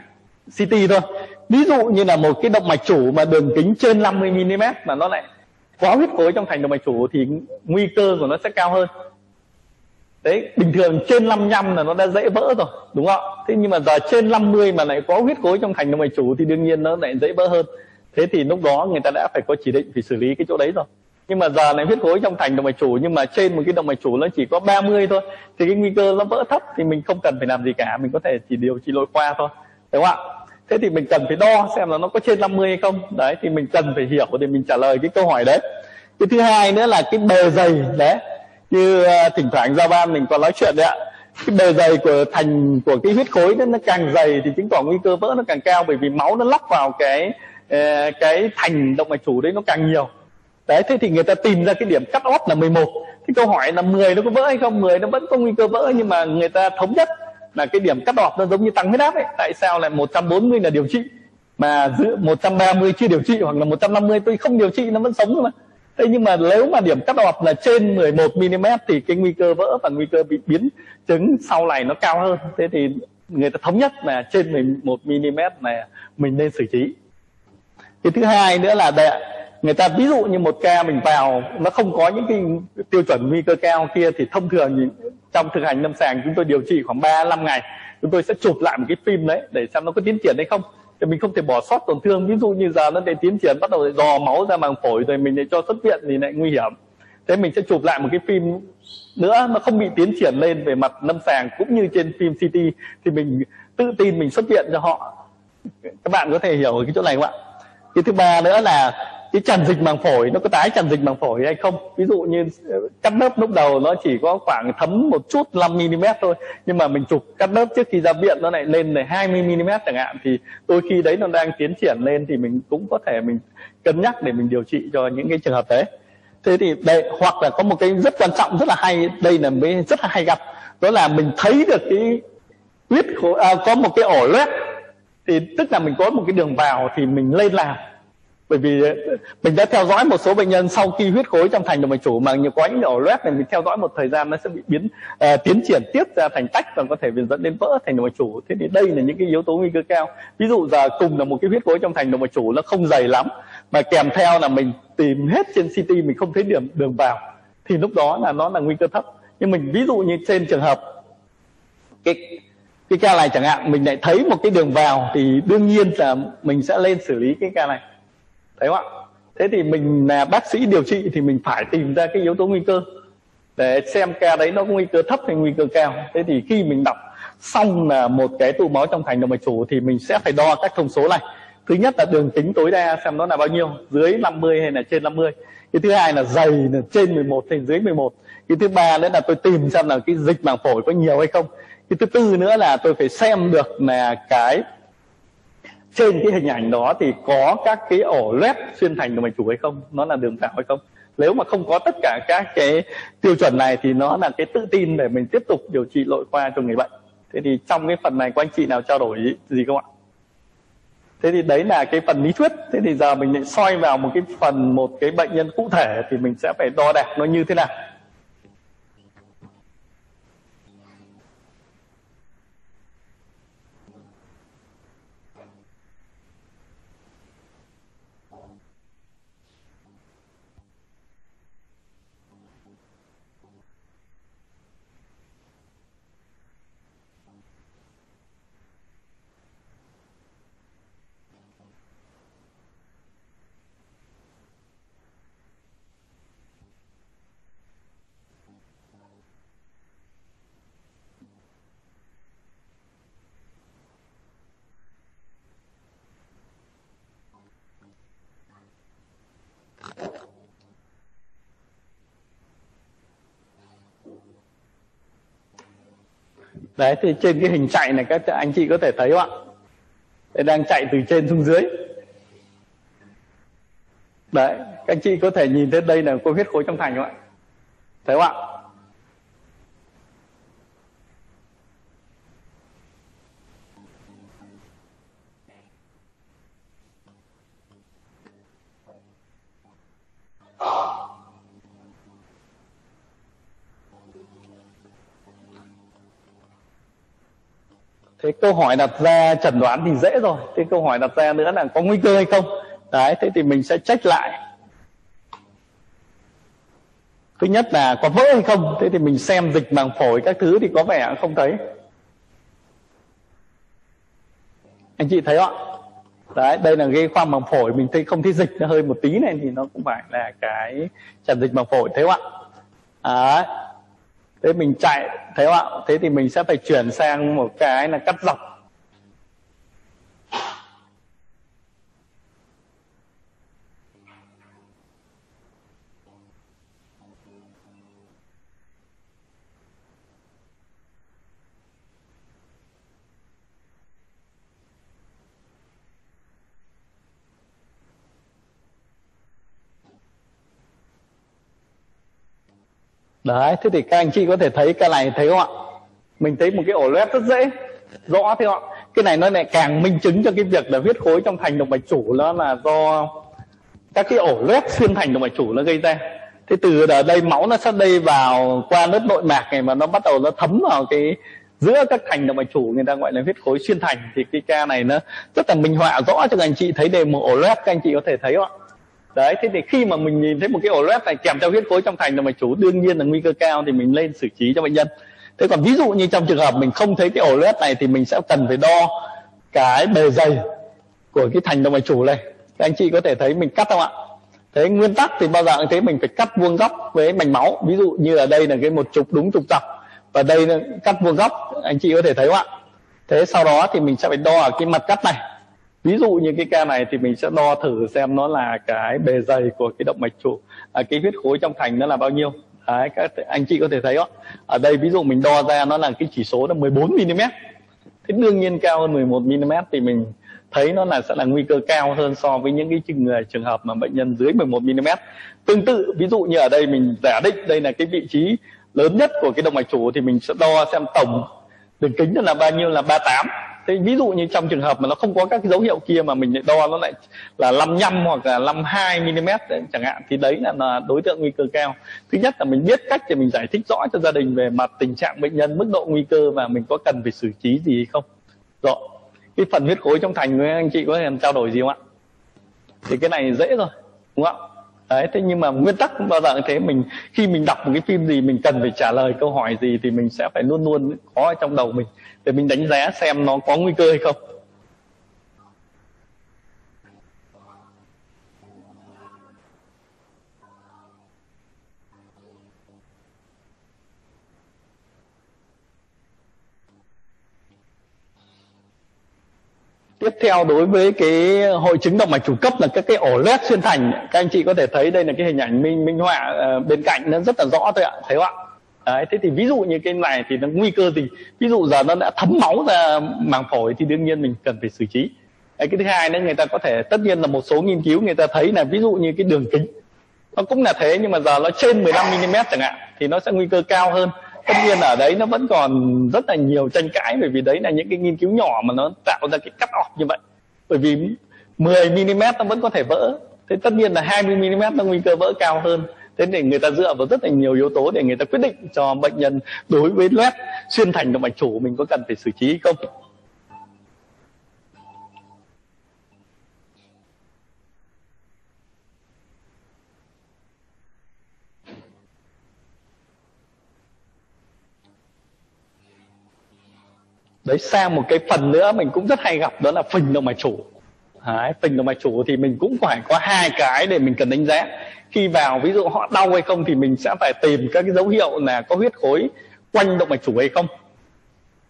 S1: CT thôi. Ví dụ như là một cái động mạch chủ mà đường kính trên 50 mm mà nó lại quá huyết khối trong thành động mạch chủ thì nguy cơ của nó sẽ cao hơn. Đấy, bình thường trên 55 là nó đã dễ vỡ rồi, đúng không thế nhưng mà giờ trên 50 mà lại có huyết khối trong thành động mạch chủ thì đương nhiên nó lại dễ vỡ hơn. Thế thì lúc đó người ta đã phải có chỉ định, phải xử lý cái chỗ đấy rồi nhưng mà giờ này huyết khối trong thành động mạch chủ nhưng mà trên một cái động mạch chủ nó chỉ có 30 thôi. Thì cái nguy cơ nó vỡ thấp thì mình không cần phải làm gì cả mình có thể chỉ điều trị nội khoa thôi. Đúng không ạ? Thế thì mình cần phải đo xem là nó có trên 50 hay không. Đấy thì mình cần phải hiểu để mình trả lời cái câu hỏi đấy. Cái thứ hai nữa là cái bề dày đấy. Như ờ, thỉnh thoảng giao ban mình còn nói chuyện đấy ạ. Cái bề dày của thành của cái huyết khối nó, nó càng dày thì chứng tỏ nguy cơ vỡ nó càng cao bởi vì máu nó lắp vào cái ờ, cái thành động mạch chủ đấy nó càng nhiều đấy, thế thì người ta tìm ra cái điểm cắt off là 11 cái câu hỏi là 10 nó có vỡ hay không? 10 nó vẫn có nguy cơ vỡ, nhưng mà người ta thống nhất là cái điểm cắt off nó giống như tăng huyết áp ấy. Tại sao lại 140 là điều trị? Mà giữ 130 chưa điều trị hoặc là 150 tôi không điều trị, nó vẫn sống mà. Thế nhưng mà nếu mà điểm cắt off là trên 11 mm thì cái nguy cơ vỡ và nguy cơ bị biến chứng sau này nó cao hơn. Thế thì người ta thống nhất là trên 11 mm này mình nên xử trí. Cái thứ hai nữa là để người ta ví dụ như một ca mình vào, nó không có những cái tiêu chuẩn nguy cơ cao kia thì thông thường trong thực hành lâm sàng chúng tôi điều trị khoảng 3 năm ngày, chúng tôi sẽ chụp lại một cái phim đấy để xem nó có tiến triển hay không. Thì mình không thể bỏ sót tổn thương, ví dụ như giờ nó để tiến triển, bắt đầu dò máu ra màng phổi rồi mình lại cho xuất viện thì lại nguy hiểm. Thế mình sẽ chụp lại một cái phim nữa nó không bị tiến triển lên về mặt lâm sàng cũng như trên phim CT thì mình tự tin mình xuất viện cho họ. Các bạn có thể hiểu cái chỗ này không ạ? Cái thứ ba nữa là cái tràn dịch màng phổi nó có tái tràn dịch màng phổi hay không? Ví dụ như ờ, cắt lớp lúc đầu nó chỉ có khoảng thấm một chút 5 mm thôi nhưng mà mình chụp cắt lớp trước khi ra viện nó lại lên này 20 mm chẳng hạn thì đôi khi đấy nó đang tiến triển lên thì mình cũng có thể mình cân nhắc để mình điều trị cho những cái trường hợp đấy. Thế thì đây hoặc là có một cái rất quan trọng rất là hay đây là mới rất là hay gặp đó là mình thấy được cái huyết à, có một cái ổ loét thì tức là mình có một cái đường vào thì mình lên làm bởi vì ờ, mình đã theo dõi một số bệnh nhân sau khi huyết khối trong thành động mạch chủ mà như có những ổ loét này mình theo dõi một thời gian nó sẽ bị biến uh, tiến triển tiếp ra thành tách và có thể dẫn đến vỡ thành động mạch chủ. Thế thì đây là những cái yếu tố nguy cơ cao. Ví dụ giờ cùng là một cái huyết khối trong thành động mạch chủ nó không dày lắm mà kèm theo là mình tìm hết trên CT mình không thấy điểm đường vào thì lúc đó là nó là nguy cơ thấp. Nhưng mình ví dụ như trên trường hợp cái cái ca này chẳng hạn mình lại thấy một cái đường vào thì đương nhiên là mình sẽ lên xử lý cái ca này đấy không ạ? Thế thì mình là bác sĩ điều trị thì mình phải tìm ra cái yếu tố nguy cơ. Để xem ca đấy nó có nguy cơ thấp hay nguy cơ cao. Thế thì khi mình đọc xong là một cái tụ máu trong thành động mạch chủ thì mình sẽ phải đo các thông số này. Thứ nhất là đường kính tối đa xem nó là bao nhiêu, dưới 50 hay là trên 50 cái thứ hai là dày là trên 11 hay dưới 11 cái thứ ba nữa là tôi tìm xem là cái dịch màng phổi có nhiều hay không. Cái thứ tư nữa là tôi phải xem được là cái trên cái hình ảnh đó thì có các cái ổ loét xuyên thành của mạch chủ hay không? Nó là đường vào hay không? Nếu mà không có tất cả các cái tiêu chuẩn này thì nó là cái tự tin để mình tiếp tục điều trị nội khoa cho người bệnh. Thế thì trong cái phần này của anh chị nào trao đổi gì không ạ? Thế thì đấy là cái phần lý thuyết. Thế thì giờ mình lại soi vào một cái phần, một cái bệnh nhân cụ thể thì mình sẽ phải đo đạc nó như thế nào. Đấy, thì trên cái hình chạy này các anh chị có thể thấy không ạ? Đây đang chạy từ trên xuống dưới. Đấy, các anh chị có thể nhìn thấy đây là có huyết khối trong thành không ạ? Thấy không ạ? Thế câu hỏi đặt ra chẩn đoán thì dễ rồi. Thế câu hỏi đặt ra nữa là có nguy cơ hay không? Đấy, thế thì mình sẽ trách lại. Thứ nhất là có vỡ hay không? Thế thì mình xem dịch màng phổi các thứ thì có vẻ không thấy. Anh chị thấy không đấy, đây là gây khoang màng phổi. Mình thấy không thấy dịch nó hơi một tí này thì nó cũng phải là cái tràn dịch màng phổi, thấy không ạ? Đấy thế mình chạy, thấy không ạ? Thế thì mình sẽ phải chuyển sang một cái là cắt dọc. Đấy, thế thì các anh chị có thể thấy cái này, thấy không ạ? Mình thấy một cái ổ loét rất dễ, rõ thế không ạ? Cái này nó lại càng minh chứng cho cái việc là huyết khối trong thành động mạch chủ nó là do các cái ổ loét xuyên thành động mạch chủ nó gây ra. Thế từ ở đây máu nó sẽ đây vào qua lớp nội mạc này mà nó bắt đầu nó thấm vào cái, giữa các thành động mạch chủ người ta gọi là huyết khối xuyên thành, thì cái ca này nó rất là minh họa, rõ cho các anh chị thấy đề một ổ loét các anh chị có thể thấy không ạ? Đấy, thế thì khi mà mình nhìn thấy một cái ổ loét này kèm theo huyết khối trong thành động mạch chủ đương nhiên là nguy cơ cao thì mình lên xử trí cho bệnh nhân. Thế còn ví dụ như trong trường hợp mình không thấy cái ổ loét này thì mình sẽ cần phải đo cái bề dày của cái thành động mạch chủ này. Các anh chị có thể thấy mình cắt không ạ? Thế nguyên tắc thì bao giờ cũng thế, mình phải cắt vuông góc với mạch máu. Ví dụ như ở đây là cái một trục đúng trục dọc. Và đây là cắt vuông góc, anh chị có thể thấy không ạ? Thế sau đó thì mình sẽ phải đo ở cái mặt cắt này ví dụ như cái ca này thì mình sẽ đo thử xem nó là cái bề dày của cái động mạch chủ à, cái huyết khối trong thành nó là bao nhiêu? Đấy, các anh chị có thể thấy đó. Ở đây ví dụ mình đo ra nó là cái chỉ số là 14 mm thế đương nhiên cao hơn 11 mm thì mình thấy nó là sẽ là nguy cơ cao hơn so với những cái trường à, trường hợp mà bệnh nhân dưới 11 mm tương tự ví dụ như ở đây mình giả định đây là cái vị trí lớn nhất của cái động mạch chủ thì mình sẽ đo xem tổng đường kính là bao nhiêu là 38 thế ví dụ như trong trường hợp mà nó không có các cái dấu hiệu kia mà mình lại đo nó lại là 55 hoặc là 52 mm đấy, chẳng hạn thì đấy là, là đối tượng nguy cơ cao. Thứ nhất là mình biết cách để mình giải thích rõ cho gia đình về mặt tình trạng bệnh nhân mức độ nguy cơ và mình có cần phải xử trí gì hay không. Rồi cái phần huyết khối trong thành với anh chị có thể trao đổi gì không ạ? Thì cái này dễ rồi đúng không ạ? Đấy, thế nhưng mà nguyên tắc bao giờ thế, mình, khi mình đọc một cái phim gì mình cần phải trả lời câu hỏi gì thì mình sẽ phải luôn luôn có ở trong đầu mình để mình đánh giá xem nó có nguy cơ hay không. Tiếp theo đối với cái hội chứng động mạch chủ cấp là các cái ổ loét xuyên thành. Các anh chị có thể thấy đây là cái hình ảnh minh minh họa uh, bên cạnh nó rất là rõ thôi ạ. Thấy không ạ? Đấy, thế thì ví dụ như cái này thì nó nguy cơ gì? Ví dụ giờ nó đã thấm máu ra màng phổi thì đương nhiên mình cần phải xử trí. Đấy, cái thứ hai nữa người ta có thể tất nhiên là một số nghiên cứu người ta thấy là ví dụ như cái đường kính nó cũng là thế nhưng mà giờ nó trên 15 mm chẳng hạn thì nó sẽ nguy cơ cao hơn tất nhiên ở đấy nó vẫn còn rất là nhiều tranh cãi, bởi vì đấy là những cái nghiên cứu nhỏ mà nó tạo ra cái cắt off như vậy. Bởi vì 10 mm nó vẫn có thể vỡ. Thế tất nhiên là 20 mm nó nguy cơ vỡ cao hơn. Thế thì người ta dựa vào rất là nhiều yếu tố để người ta quyết định cho bệnh nhân đối với loét xuyên thành động mạch chủ mình có cần phải xử trí không. Đấy sang một cái phần nữa mình cũng rất hay gặp đó là phình động mạch chủ. Đấy, phình động mạch chủ thì mình cũng phải có hai cái để mình cần đánh giá. Khi vào ví dụ họ đau hay không thì mình sẽ phải tìm các cái dấu hiệu là có huyết khối quanh động mạch chủ hay không.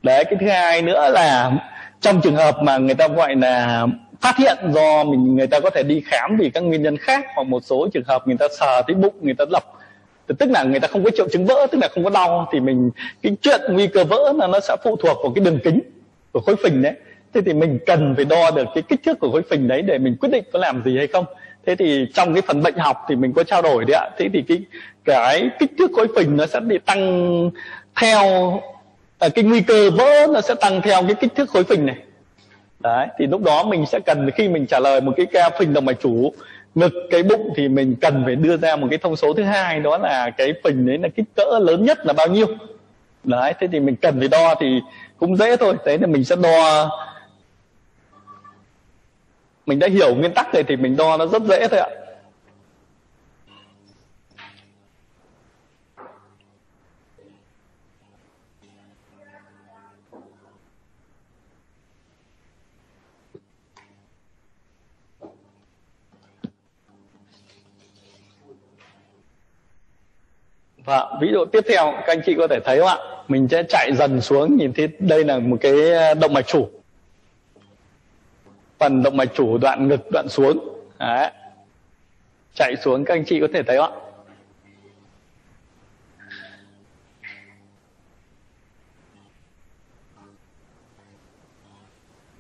S1: Đấy cái thứ hai nữa là trong trường hợp mà người ta gọi là phát hiện do mình người ta có thể đi khám vì các nguyên nhân khác hoặc một số trường hợp người ta sờ thấy bụng người ta lập tức là người ta không có triệu chứng vỡ tức là không có đau thì mình cái chuyện nguy cơ vỡ là nó sẽ phụ thuộc vào cái đường kính của khối phình đấy. Thế thì mình cần phải đo được cái kích thước của khối phình đấy để mình quyết định có làm gì hay không. Thế thì trong cái phần bệnh học thì mình có trao đổi đấy ạ. Thế thì cái cái kích thước khối phình nó sẽ bị tăng theo à, cái nguy cơ vỡ nó sẽ tăng theo cái kích thước khối phình này. Đấy thì lúc đó mình sẽ cần khi mình trả lời một cái ca phình động mạch chủ ngực, cái bụng thì mình cần phải đưa ra một cái thông số thứ hai, đó là cái phình đấy là kích cỡ lớn nhất là bao nhiêu? Đấy, thế thì mình cần phải đo thì cũng dễ thôi. Thế là mình sẽ đo. Mình đã hiểu nguyên tắc rồi thì mình đo nó rất dễ thôi ạ. Và ví dụ tiếp theo, các anh chị có thể thấy không ạ? Mình sẽ chạy dần xuống, nhìn thấy đây là một cái ờ, động mạch chủ. Phần động mạch chủ đoạn ngực đoạn xuống. Đấy. chạy xuống, các anh chị có thể thấy không ạ?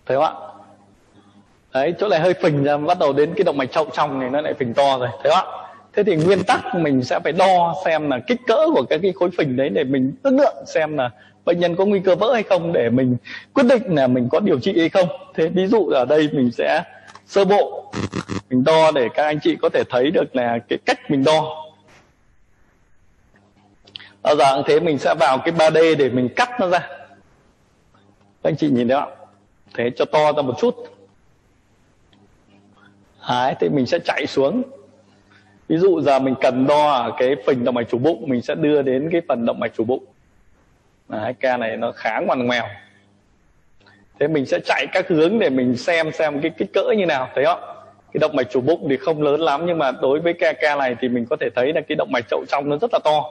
S1: Thấy không ạ? Đấy, chỗ này hơi phình ra, bắt đầu đến cái động mạch trọng trong này, nó lại phình to rồi. Thấy không ạ? Thế thì nguyên tắc mình sẽ phải đo xem là kích cỡ của các cái khối phình đấy để mình ước lượng xem là bệnh nhân có nguy cơ vỡ hay không để mình quyết định là mình có điều trị hay không. Thế ví dụ ở đây mình sẽ sơ bộ mình đo để các anh chị có thể thấy được là cái cách mình đo. Ở dạng thế mình sẽ vào cái 3D để mình cắt nó ra. Các anh chị nhìn thấy không thế cho to ra một chút. Đấy, thì mình sẽ chạy xuống ví dụ giờ mình cần đo cái phình động mạch chủ bụng mình sẽ đưa đến cái phần động mạch chủ bụng. Đấy, ca này nó khá ngoằn ngoèo. Thế mình sẽ chạy các hướng để mình xem xem cái kích cỡ như nào thấy không? Cái động mạch chủ bụng thì không lớn lắm nhưng mà đối với ca ca này thì mình có thể thấy là cái động mạch chậu trong nó rất là to.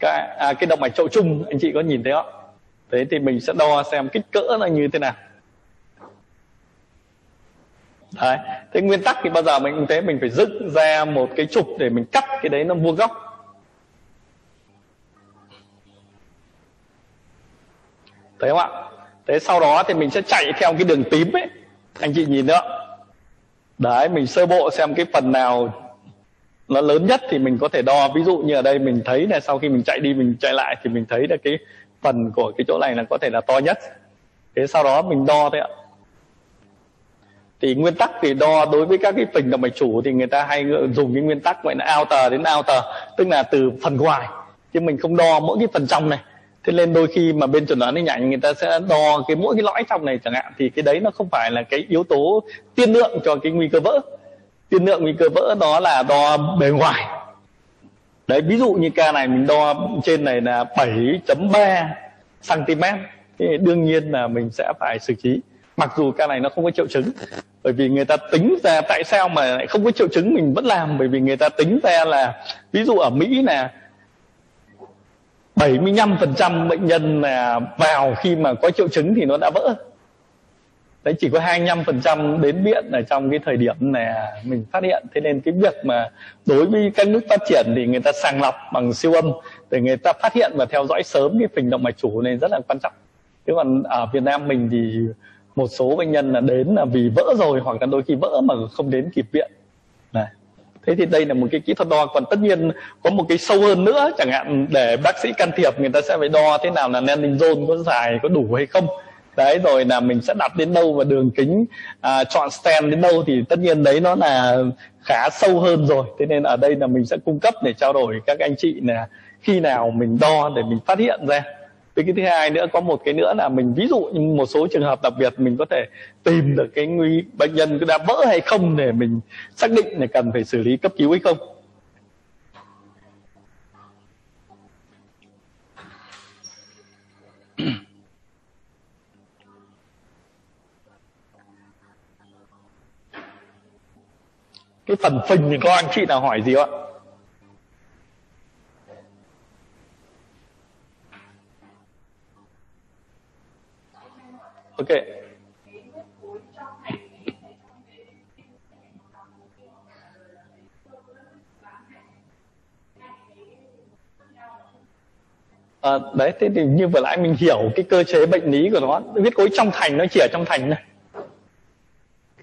S1: Cái, à, cái động mạch chậu chung anh chị có nhìn thấy không? Thế thì mình sẽ đo xem kích cỡ nó như thế nào. Đấy. thế nguyên tắc thì bao giờ mình cũng thế, mình phải dựng ra một cái trục để mình cắt cái đấy nó vuông góc. Thấy không ạ? Thế sau đó thì mình sẽ chạy theo cái đường tím ấy. Anh chị nhìn nữa đấy, mình sơ bộ xem cái phần nào nó lớn nhất thì mình có thể đo. Ví dụ như ở đây mình thấy là sau khi mình chạy đi, mình chạy lại thì mình thấy là cái phần của cái chỗ này là có thể là to nhất. Thế sau đó mình đo thôi ạ thì nguyên tắc thì đo đối với các cái phình động mạch chủ thì người ta hay dùng cái nguyên tắc gọi là outer đến outer, tức là từ phần ngoài. Chứ mình không đo mỗi cái phần trong này. Thế nên đôi khi mà bên chuẩn đoán hình ảnh người ta sẽ đo cái mỗi cái lõi trong này chẳng hạn, thì cái đấy nó không phải là cái yếu tố tiên lượng cho cái nguy cơ vỡ. Tiên lượng nguy cơ vỡ đó là đo bề ngoài. Đấy, ví dụ như ca này mình đo trên này là 7.3 cm thì đương nhiên là mình sẽ phải xử trí mặc dù ca này nó không có triệu chứng, bởi vì người ta tính ra tại sao mà lại không có triệu chứng mình vẫn làm, bởi vì người ta tính ra là, ví dụ ở Mỹ là 75% bệnh nhân là vào khi mà có triệu chứng thì nó đã vỡ. Đấy, chỉ có 25% đến viện là trong cái thời điểm là mình phát hiện. Thế nên cái việc mà đối với các nước phát triển thì người ta sàng lọc bằng siêu âm để người ta phát hiện và theo dõi sớm cái phình động mạch chủ này rất là quan trọng. Chứ còn ở Việt Nam mình thì một số bệnh nhân là đến là vì vỡ rồi hoặc là đôi khi vỡ mà không đến kịp viện. Này thế thì đây là một cái kỹ thuật đo còn tất nhiên có một cái sâu hơn nữa chẳng hạn để bác sĩ can thiệp người ta sẽ phải đo thế nào là landing zone có dài có đủ hay không. Đấy rồi là mình sẽ đặt đến đâu và đường kính à, chọn stand đến đâu thì tất nhiên đấy nó là khá sâu hơn rồi. Thế nên ở đây là mình sẽ cung cấp để trao đổi các anh chị là khi nào mình đo để mình phát hiện ra với cái thứ hai nữa, có một cái nữa là mình, ví dụ như một số trường hợp đặc biệt mình có thể tìm được cái nguy, bệnh nhân đã vỡ hay không để mình xác định là cần phải xử lý cấp cứu hay không. Cái phần phình thì có anh chị nào hỏi gì không ạ? Ok. À, đấy thế thì như vừa nãy mình hiểu cái cơ chế bệnh lý của nó huyết khối trong thành nó chỉ ở trong thành này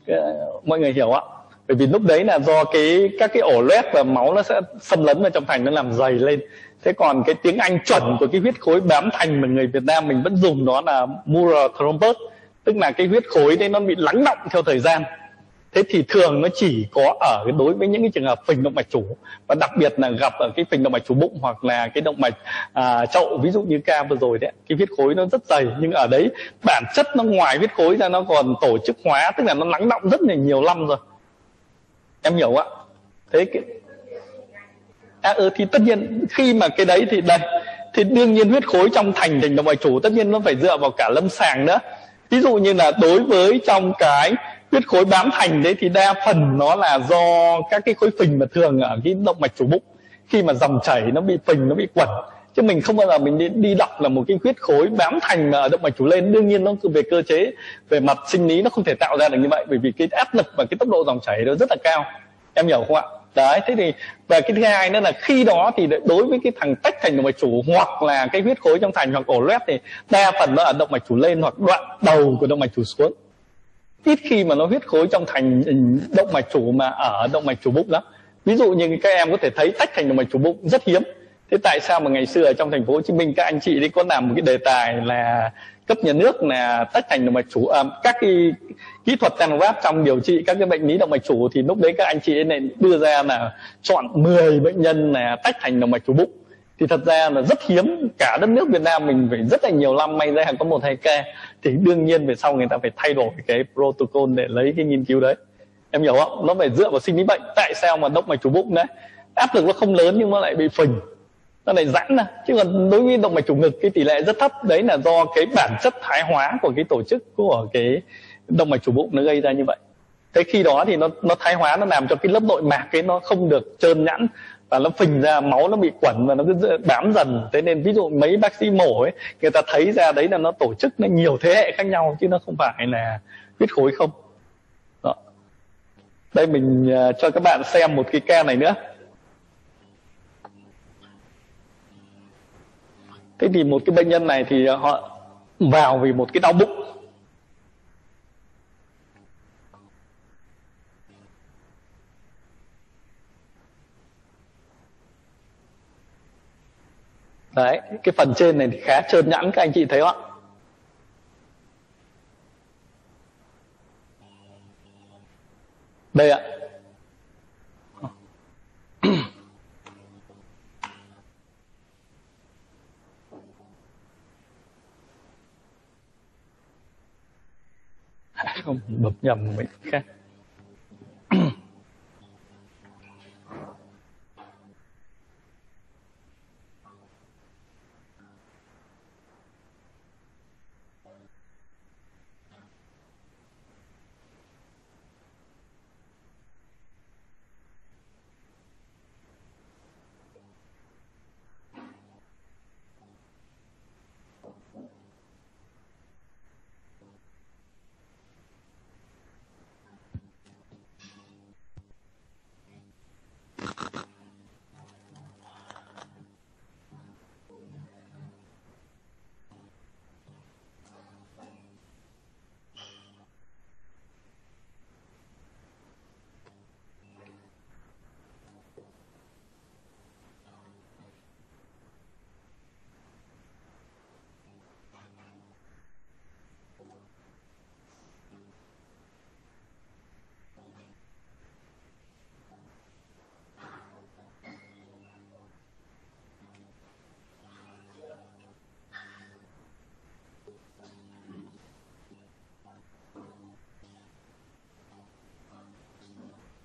S1: ờ, mọi người hiểu ạ? Bởi vì lúc đấy là do cái các cái ổ loét và máu nó sẽ xâm lấn vào trong thành nó làm dày lên. Thế còn cái tiếng anh chuẩn của cái huyết khối bám thành mà người việt nam mình vẫn dùng đó là mural thrombus tức là cái huyết khối đấy nó bị lắng động theo thời gian. Thế thì thường nó chỉ có ở cái đối với những cái trường hợp phình động mạch chủ. Và đặc biệt là gặp ở cái phình động mạch chủ bụng hoặc là cái động mạch à, chậu ví dụ như ca vừa rồi đấy cái huyết khối nó rất dày. Nhưng ở đấy bản chất nó ngoài huyết khối ra nó còn tổ chức hóa tức là nó lắng động rất là nhiều năm rồi em hiểu ạ. Thế cái à, ừ, thì tất nhiên khi mà cái đấy thì đây thì đương nhiên huyết khối trong thành thành động mạch chủ tất nhiên nó phải dựa vào cả lâm sàng nữa. Ví dụ như là đối với trong cái huyết khối bám thành đấy thì đa phần nó là do các cái khối phình mà thường ở cái động mạch chủ bụng. Khi mà dòng chảy nó bị phình nó bị quẩn chứ mình không bao giờ mình đi, đi đọc là một cái huyết khối bám thành mà ở động mạch chủ lên. Đương nhiên nó về cơ chế về mặt sinh lý nó không thể tạo ra được như vậy bởi vì cái áp lực và cái tốc độ dòng chảy nó rất là cao. Em hiểu không ạ? Đấy thế thì và cái thứ hai nữa là khi đó thì đối với cái thằng tách thành động mạch chủ hoặc là cái huyết khối trong thành hoặc ổ loét thì đa phần nó ở động mạch chủ lên hoặc đoạn đầu của động mạch chủ xuống. Ít khi mà nó huyết khối trong thành động mạch chủ mà ở động mạch chủ bụng lắm. Ví dụ như các em có thể thấy tách thành động mạch chủ bụng rất hiếm thế tại sao mà ngày xưa ở trong thành phố hồ chí minh các anh chị đi có làm một cái đề tài là cấp nhà nước là tách thành động mạch chủ à, các cái kỹ thuật tenograph trong điều trị các cái bệnh lý động mạch chủ thì lúc đấy các anh chị này đưa ra là chọn 10 bệnh nhân là tách thành động mạch chủ bụng. Thì thật ra là rất hiếm cả đất nước Việt Nam mình phải rất là nhiều năm may ra có một hai ca. Thì đương nhiên về sau người ta phải thay đổi cái protocol để lấy cái nghiên cứu đấy. Em hiểu không? Nó phải dựa vào sinh lý bệnh. Tại sao mà động mạch chủ bụng đấy? Áp lực nó không lớn nhưng nó lại bị phình nó lại giãn ra. Chứ còn đối với động mạch chủ ngực cái tỷ lệ rất thấp. Đấy là do cái bản chất thái hóa của cái tổ chức của cái động mạch chủ bụng nó gây ra như vậy. Thế khi đó thì nó nó thái hóa nó làm cho cái lớp nội mạc cái nó không được trơn nhẵn và nó phình ra, máu nó bị quẩn và nó cứ bám dần. Thế nên ví dụ mấy bác sĩ mổ ấy, người ta thấy ra đấy là nó tổ chức nó nhiều thế hệ khác nhau chứ nó không phải là huyết khối không. Đó. đây mình à, cho các bạn xem một cái ca này nữa. Thế thì một cái bệnh nhân này thì ờ, họ vào vì một cái đau bụng. Đấy, cái phần trên này thì khá trơn nhẵn, các anh chị thấy không ạ không bấm nhầm mình khác.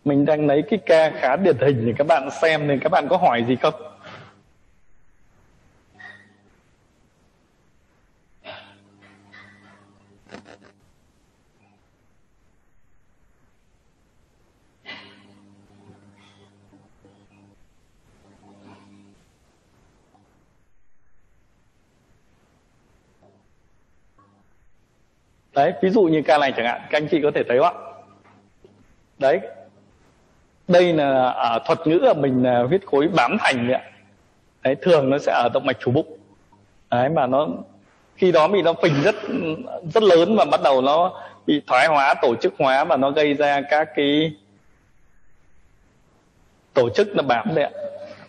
S1: Mình đang lấy cái ca khá điển hình để các bạn xem nên các bạn có hỏi gì không? Đấy, ví dụ như ca này chẳng hạn, các anh chị có thể thấy không đấy đây là ở thuật ngữ là mình là huyết khối bám thành đấy, đấy thường nó sẽ ở động mạch chủ bụng. Đấy mà nó khi đó bị nó phình rất rất lớn và bắt đầu nó bị thoái hóa tổ chức hóa và nó gây ra các cái tổ chức là bám đấy ạ.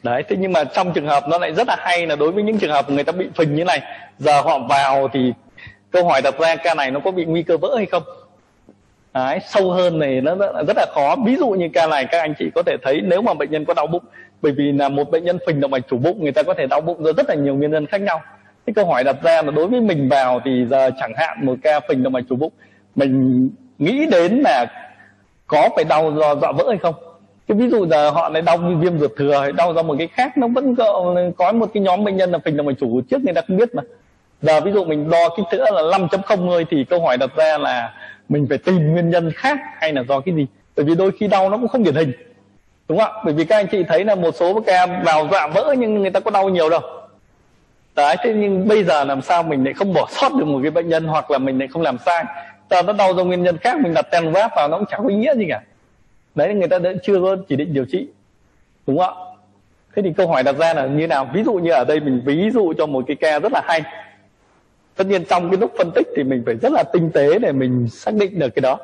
S1: Đấy thế nhưng mà trong trường hợp nó lại rất là hay là đối với những trường hợp người ta bị phình như này giờ họ vào thì câu hỏi đặt ra ca này nó có bị nguy cơ vỡ hay không? Đấy, sâu hơn này nó rất là khó. Ví dụ như ca này các anh chị có thể thấy nếu mà bệnh nhân có đau bụng bởi vì là một bệnh nhân phình động mạch chủ bụng người ta có thể đau bụng do rất là nhiều nguyên nhân khác nhau. Cái câu hỏi đặt ra là đối với mình vào thì giờ chẳng hạn một ca phình động mạch chủ bụng mình nghĩ đến là có phải đau do dọa vỡ hay không? Cái ví dụ giờ họ lại đau viêm ruột thừa hay đau do một cái khác nó vẫn có, có một cái nhóm bệnh nhân là phình động mạch chủ trước người ta không biết mà. Giờ ví dụ mình đo kích thước là 5.0 thôi thì câu hỏi đặt ra là mình phải tìm nguyên nhân khác hay là do cái gì? Bởi vì đôi khi đau nó cũng không điển hình. Đúng không ạ? Bởi vì các anh chị thấy là một số các em vào dọa vỡ nhưng người ta có đau nhiều đâu. Đấy, thế nhưng bây giờ làm sao mình lại không bỏ sót được một cái bệnh nhân hoặc là mình lại không làm sai? Ta nó đau do nguyên nhân khác, mình đặt tên váp vào nó cũng chẳng có ý nghĩa gì cả. Đấy, người ta đã chưa có chỉ định điều trị. Đúng không ạ? Thế thì câu hỏi đặt ra là như nào? Ví dụ như ở đây mình ví dụ cho một cái ca rất là hay tất nhiên trong cái lúc phân tích thì mình phải rất là tinh tế để mình xác định được cái đó.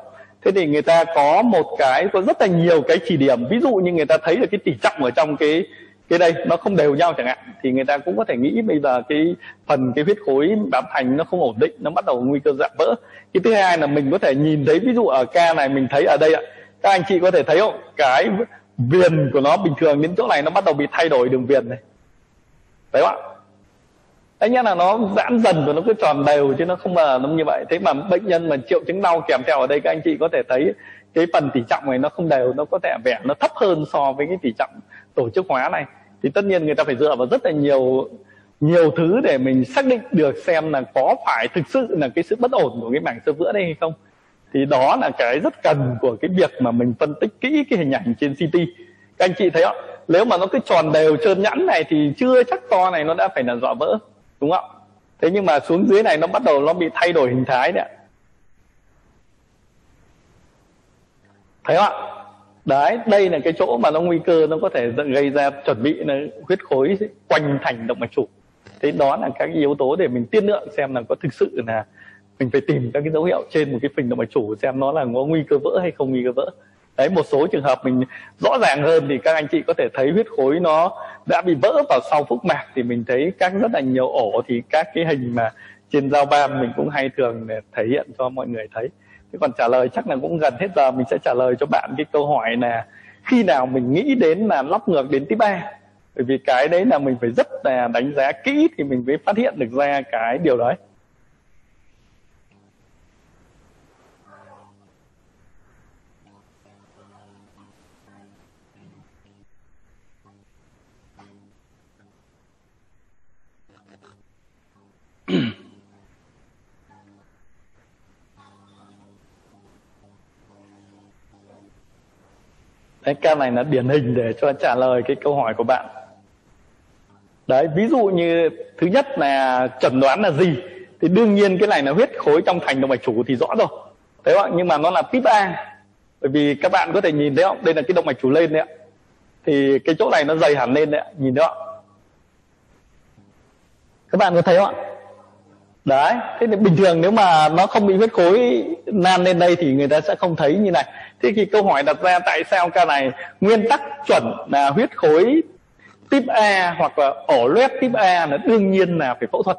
S1: Thế thì người ta có một cái, có rất là nhiều cái chỉ điểm. Ví dụ như người ta thấy được cái tỷ trọng ở trong cái cái đây, nó không đều nhau chẳng hạn, thì người ta cũng có thể nghĩ bây giờ cái phần cái huyết khối bám thành nó không ổn định, nó bắt đầu nguy cơ dạng vỡ. Cái thứ hai là mình có thể nhìn thấy, ví dụ ở ca này mình thấy ở đây ạ, các anh chị có thể thấy không? Cái viền của nó bình thường đến chỗ này nó bắt đầu bị thay đổi đường viền này. Đấy không ạ? Đấy nhá là nó giãn dần và nó cứ tròn đều chứ nó không mà nó như vậy. Thế mà bệnh nhân mà triệu chứng đau kèm theo ở đây, các anh chị có thể thấy cái phần tỷ trọng này nó không đều, nó có thể vẻ nó thấp hơn so với cái tỷ trọng tổ chức hóa này. Thì tất nhiên người ta phải dựa vào rất là nhiều nhiều thứ để mình xác định được xem là có phải thực sự là cái sự bất ổn của cái mảng sơ vữa đây hay không. Thì đó là cái rất cần của cái việc mà mình phân tích kỹ cái hình ảnh trên CT các anh chị thấy không? Nếu mà nó cứ tròn đều, trơn nhẵn này thì chưa chắc to này nó đã phải là dọa vỡ đúng không? Thế nhưng mà xuống dưới này nó bắt đầu nó bị thay đổi hình thái đấy thấy không ạ? Đấy, đây là cái chỗ mà nó nguy cơ, nó có thể gây ra chuẩn bị là huyết khối quanh thành động mạch chủ. Thế đó là các yếu tố để mình tiên lượng xem là có thực sự là mình phải tìm các cái dấu hiệu trên một cái phình động mạch chủ xem nó là có nguy cơ vỡ hay không nguy cơ vỡ đấy, một số trường hợp mình rõ ràng hơn thì các anh chị có thể thấy huyết khối nó đã bị vỡ vào sau phúc mạc thì mình thấy các rất là nhiều ổ thì các cái hình mà trên giao ban mình cũng hay thường để thể hiện cho mọi người thấy. Thế còn trả lời chắc là cũng gần hết giờ, mình sẽ trả lời cho bạn cái câu hỏi là khi nào mình nghĩ đến là lóc ngược đến tiếp ba? Bởi vì cái đấy là mình phải rất là đánh giá kỹ thì mình mới phát hiện được ra cái điều đấy. (clears throat) Đấy, cái này là điển hình để cho trả lời cái câu hỏi của bạn. Đấy ví dụ như thứ nhất là chẩn đoán là gì? Thì đương nhiên cái này là huyết khối trong thành động mạch chủ thì rõ rồi. Thế không nhưng mà nó là tiếp A. Bởi vì các bạn có thể nhìn thấy không? Đây là cái động mạch chủ lên đấy ạ. Thì cái chỗ này nó dày hẳn lên đấy ạ. Nhìn thấy không các bạn có thấy không ạ? Đấy, thế thì bình thường nếu mà nó không bị huyết khối nan lên đây thì người ta sẽ không thấy như này. Thế thì câu hỏi đặt ra tại sao ca này nguyên tắc chuẩn là huyết khối tip A hoặc là ổ loét tip A là đương nhiên là phải phẫu thuật?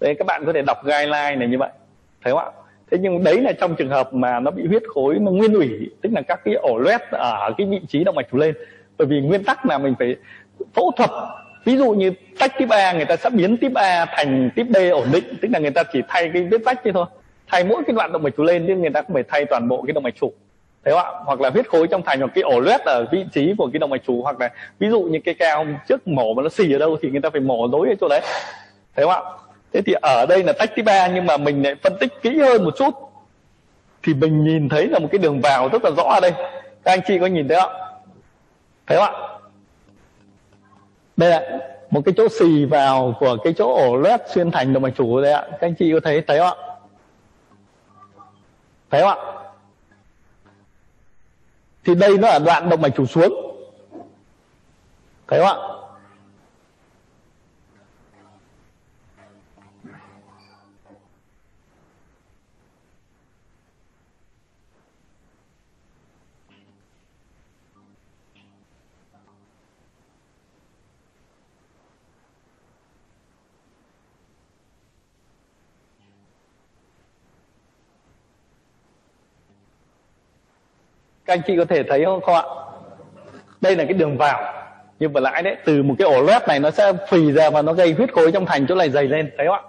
S1: Đấy, các bạn có thể đọc guideline này như vậy, thấy không ạ? Thế nhưng đấy là trong trường hợp mà nó bị huyết khối nó nguyên ủy, tức là các cái ổ loét ở cái vị trí động mạch chủ lên. Bởi vì nguyên tắc là mình phải phẫu thuật ví dụ như tách tiếp A, người ta sẽ biến tiếp A thành tiếp D ổn định, tức là người ta chỉ thay cái vết tách thế thôi. Thay mỗi cái đoạn động mạch chủ lên nhưng người ta không phải thay toàn bộ cái động mạch chủ. Thấy không ạ? Hoặc là huyết khối trong thành hoặc cái ổ loét ở vị trí của cái động mạch chủ, hoặc là ví dụ như cái ca hôm trước mổ mà nó xì ở đâu thì người ta phải mổ nối ở chỗ đấy. Thấy không ạ? Thế thì ở đây là tách tiếp A nhưng mà mình lại phân tích kỹ hơn một chút. Thì mình nhìn thấy là một cái đường vào rất là rõ ở đây. Các anh chị có nhìn thấy không thấy không ạ? Đây là một cái chỗ xì vào của cái chỗ ổ loét xuyên thành động mạch chủ đây ạ. Các anh chị có thấy thấy không ạ? Thấy không ạ? Thì đây nó là đoạn động mạch chủ xuống. Thấy không ạ? Các anh chị có thể thấy không, không ạ. Đây là cái đường vào. Như vừa nãy đấy từ một cái ổ loét này nó sẽ phì ra và nó gây huyết khối trong thành chỗ này dày lên. Thấy không ạ?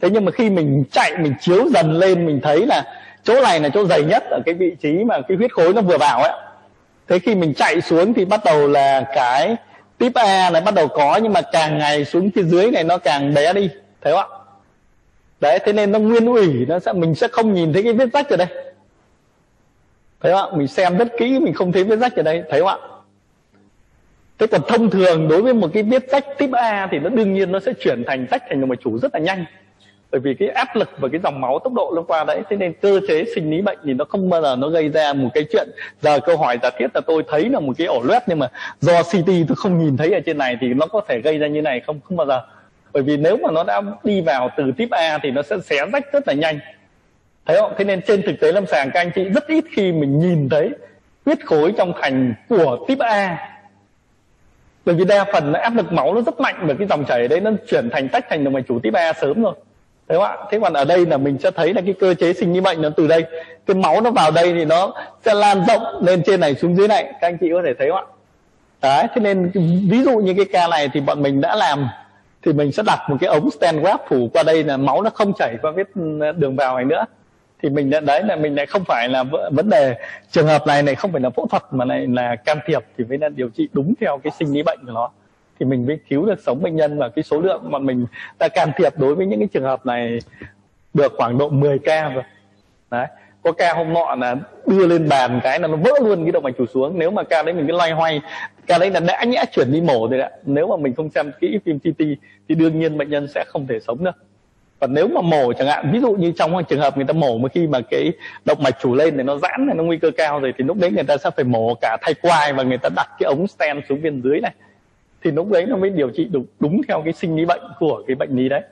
S1: Thế nhưng mà khi mình chạy mình chiếu dần lên mình thấy là chỗ này là chỗ dày nhất ở cái vị trí mà cái huyết khối nó vừa vào ấy thế khi mình chạy xuống thì bắt đầu là cái tiếp A này bắt đầu có nhưng mà càng ngày xuống phía dưới này nó càng bé đi. Thấy không ạ? Đấy thế nên nó nguyên ủy nó sẽ mình sẽ không nhìn thấy cái vết rách ở đây thấy không ạ? Mình xem rất kỹ, mình không thấy vết rách ở đây. Thấy không ạ? Thế còn thông thường đối với một cái vết rách tiếp A thì nó đương nhiên nó sẽ chuyển thành rách thành động mạch chủ rất là nhanh. Bởi vì cái áp lực và cái dòng máu tốc độ nó qua đấy, thế nên cơ chế sinh lý bệnh thì nó không bao giờ nó gây ra một cái chuyện giờ câu hỏi giả thiết là tôi thấy là một cái ổ loét nhưng mà do CT tôi không nhìn thấy ở trên này thì nó có thể gây ra như này không? Không bao giờ. Bởi vì nếu mà nó đã đi vào từ tiếp A thì nó sẽ xé rách rất là nhanh thấy không? Thế nên trên thực tế lâm sàng, các anh chị rất ít khi mình nhìn thấy huyết khối trong thành của tiếp A. Bởi vì đa phần là áp lực máu nó rất mạnh bởi cái dòng chảy đấy nó chuyển thành tách thành động mạch chủ tiếp A sớm rồi. Thấy không ạ? Thế còn ở đây là mình sẽ thấy là cái cơ chế sinh lý bệnh nó từ đây. Cái máu nó vào đây thì nó sẽ lan rộng lên trên này xuống dưới này. Các anh chị có thể thấy không ạ? Đấy, thế nên ví dụ như cái ca này thì bọn mình đã làm thì mình sẽ đặt một cái ống stent graft phủ qua đây là máu nó không chảy qua vết đường vào này nữa thì mình đã, đấy là mình lại không phải là vấn đề. Trường hợp này này không phải là phẫu thuật mà này là can thiệp thì mới là điều trị đúng theo cái sinh lý bệnh của nó. Thì mình mới cứu được sống bệnh nhân và cái số lượng mà mình đã can thiệp đối với những cái trường hợp này được khoảng độ 10 ca rồi. Đấy, có ca hôm nọ là đưa lên bàn cái là nó vỡ luôn cái động mạch chủ xuống. Nếu mà ca đấy mình cứ loay hoay, ca đấy là đã nhẽ chuyển đi mổ rồi ạ. Nếu mà mình không xem kỹ phim CT thì đương nhiên bệnh nhân sẽ không thể sống được còn nếu mà mổ chẳng hạn, ví dụ như trong trường hợp người ta mổ mà khi mà cái động mạch chủ lên thì nó giãn này, nó nguy cơ cao rồi, thì lúc đấy người ta sẽ phải mổ cả thay quai và người ta đặt cái ống stent xuống bên dưới này. Thì lúc đấy nó mới điều trị được đúng theo cái sinh lý bệnh của cái bệnh lý đấy.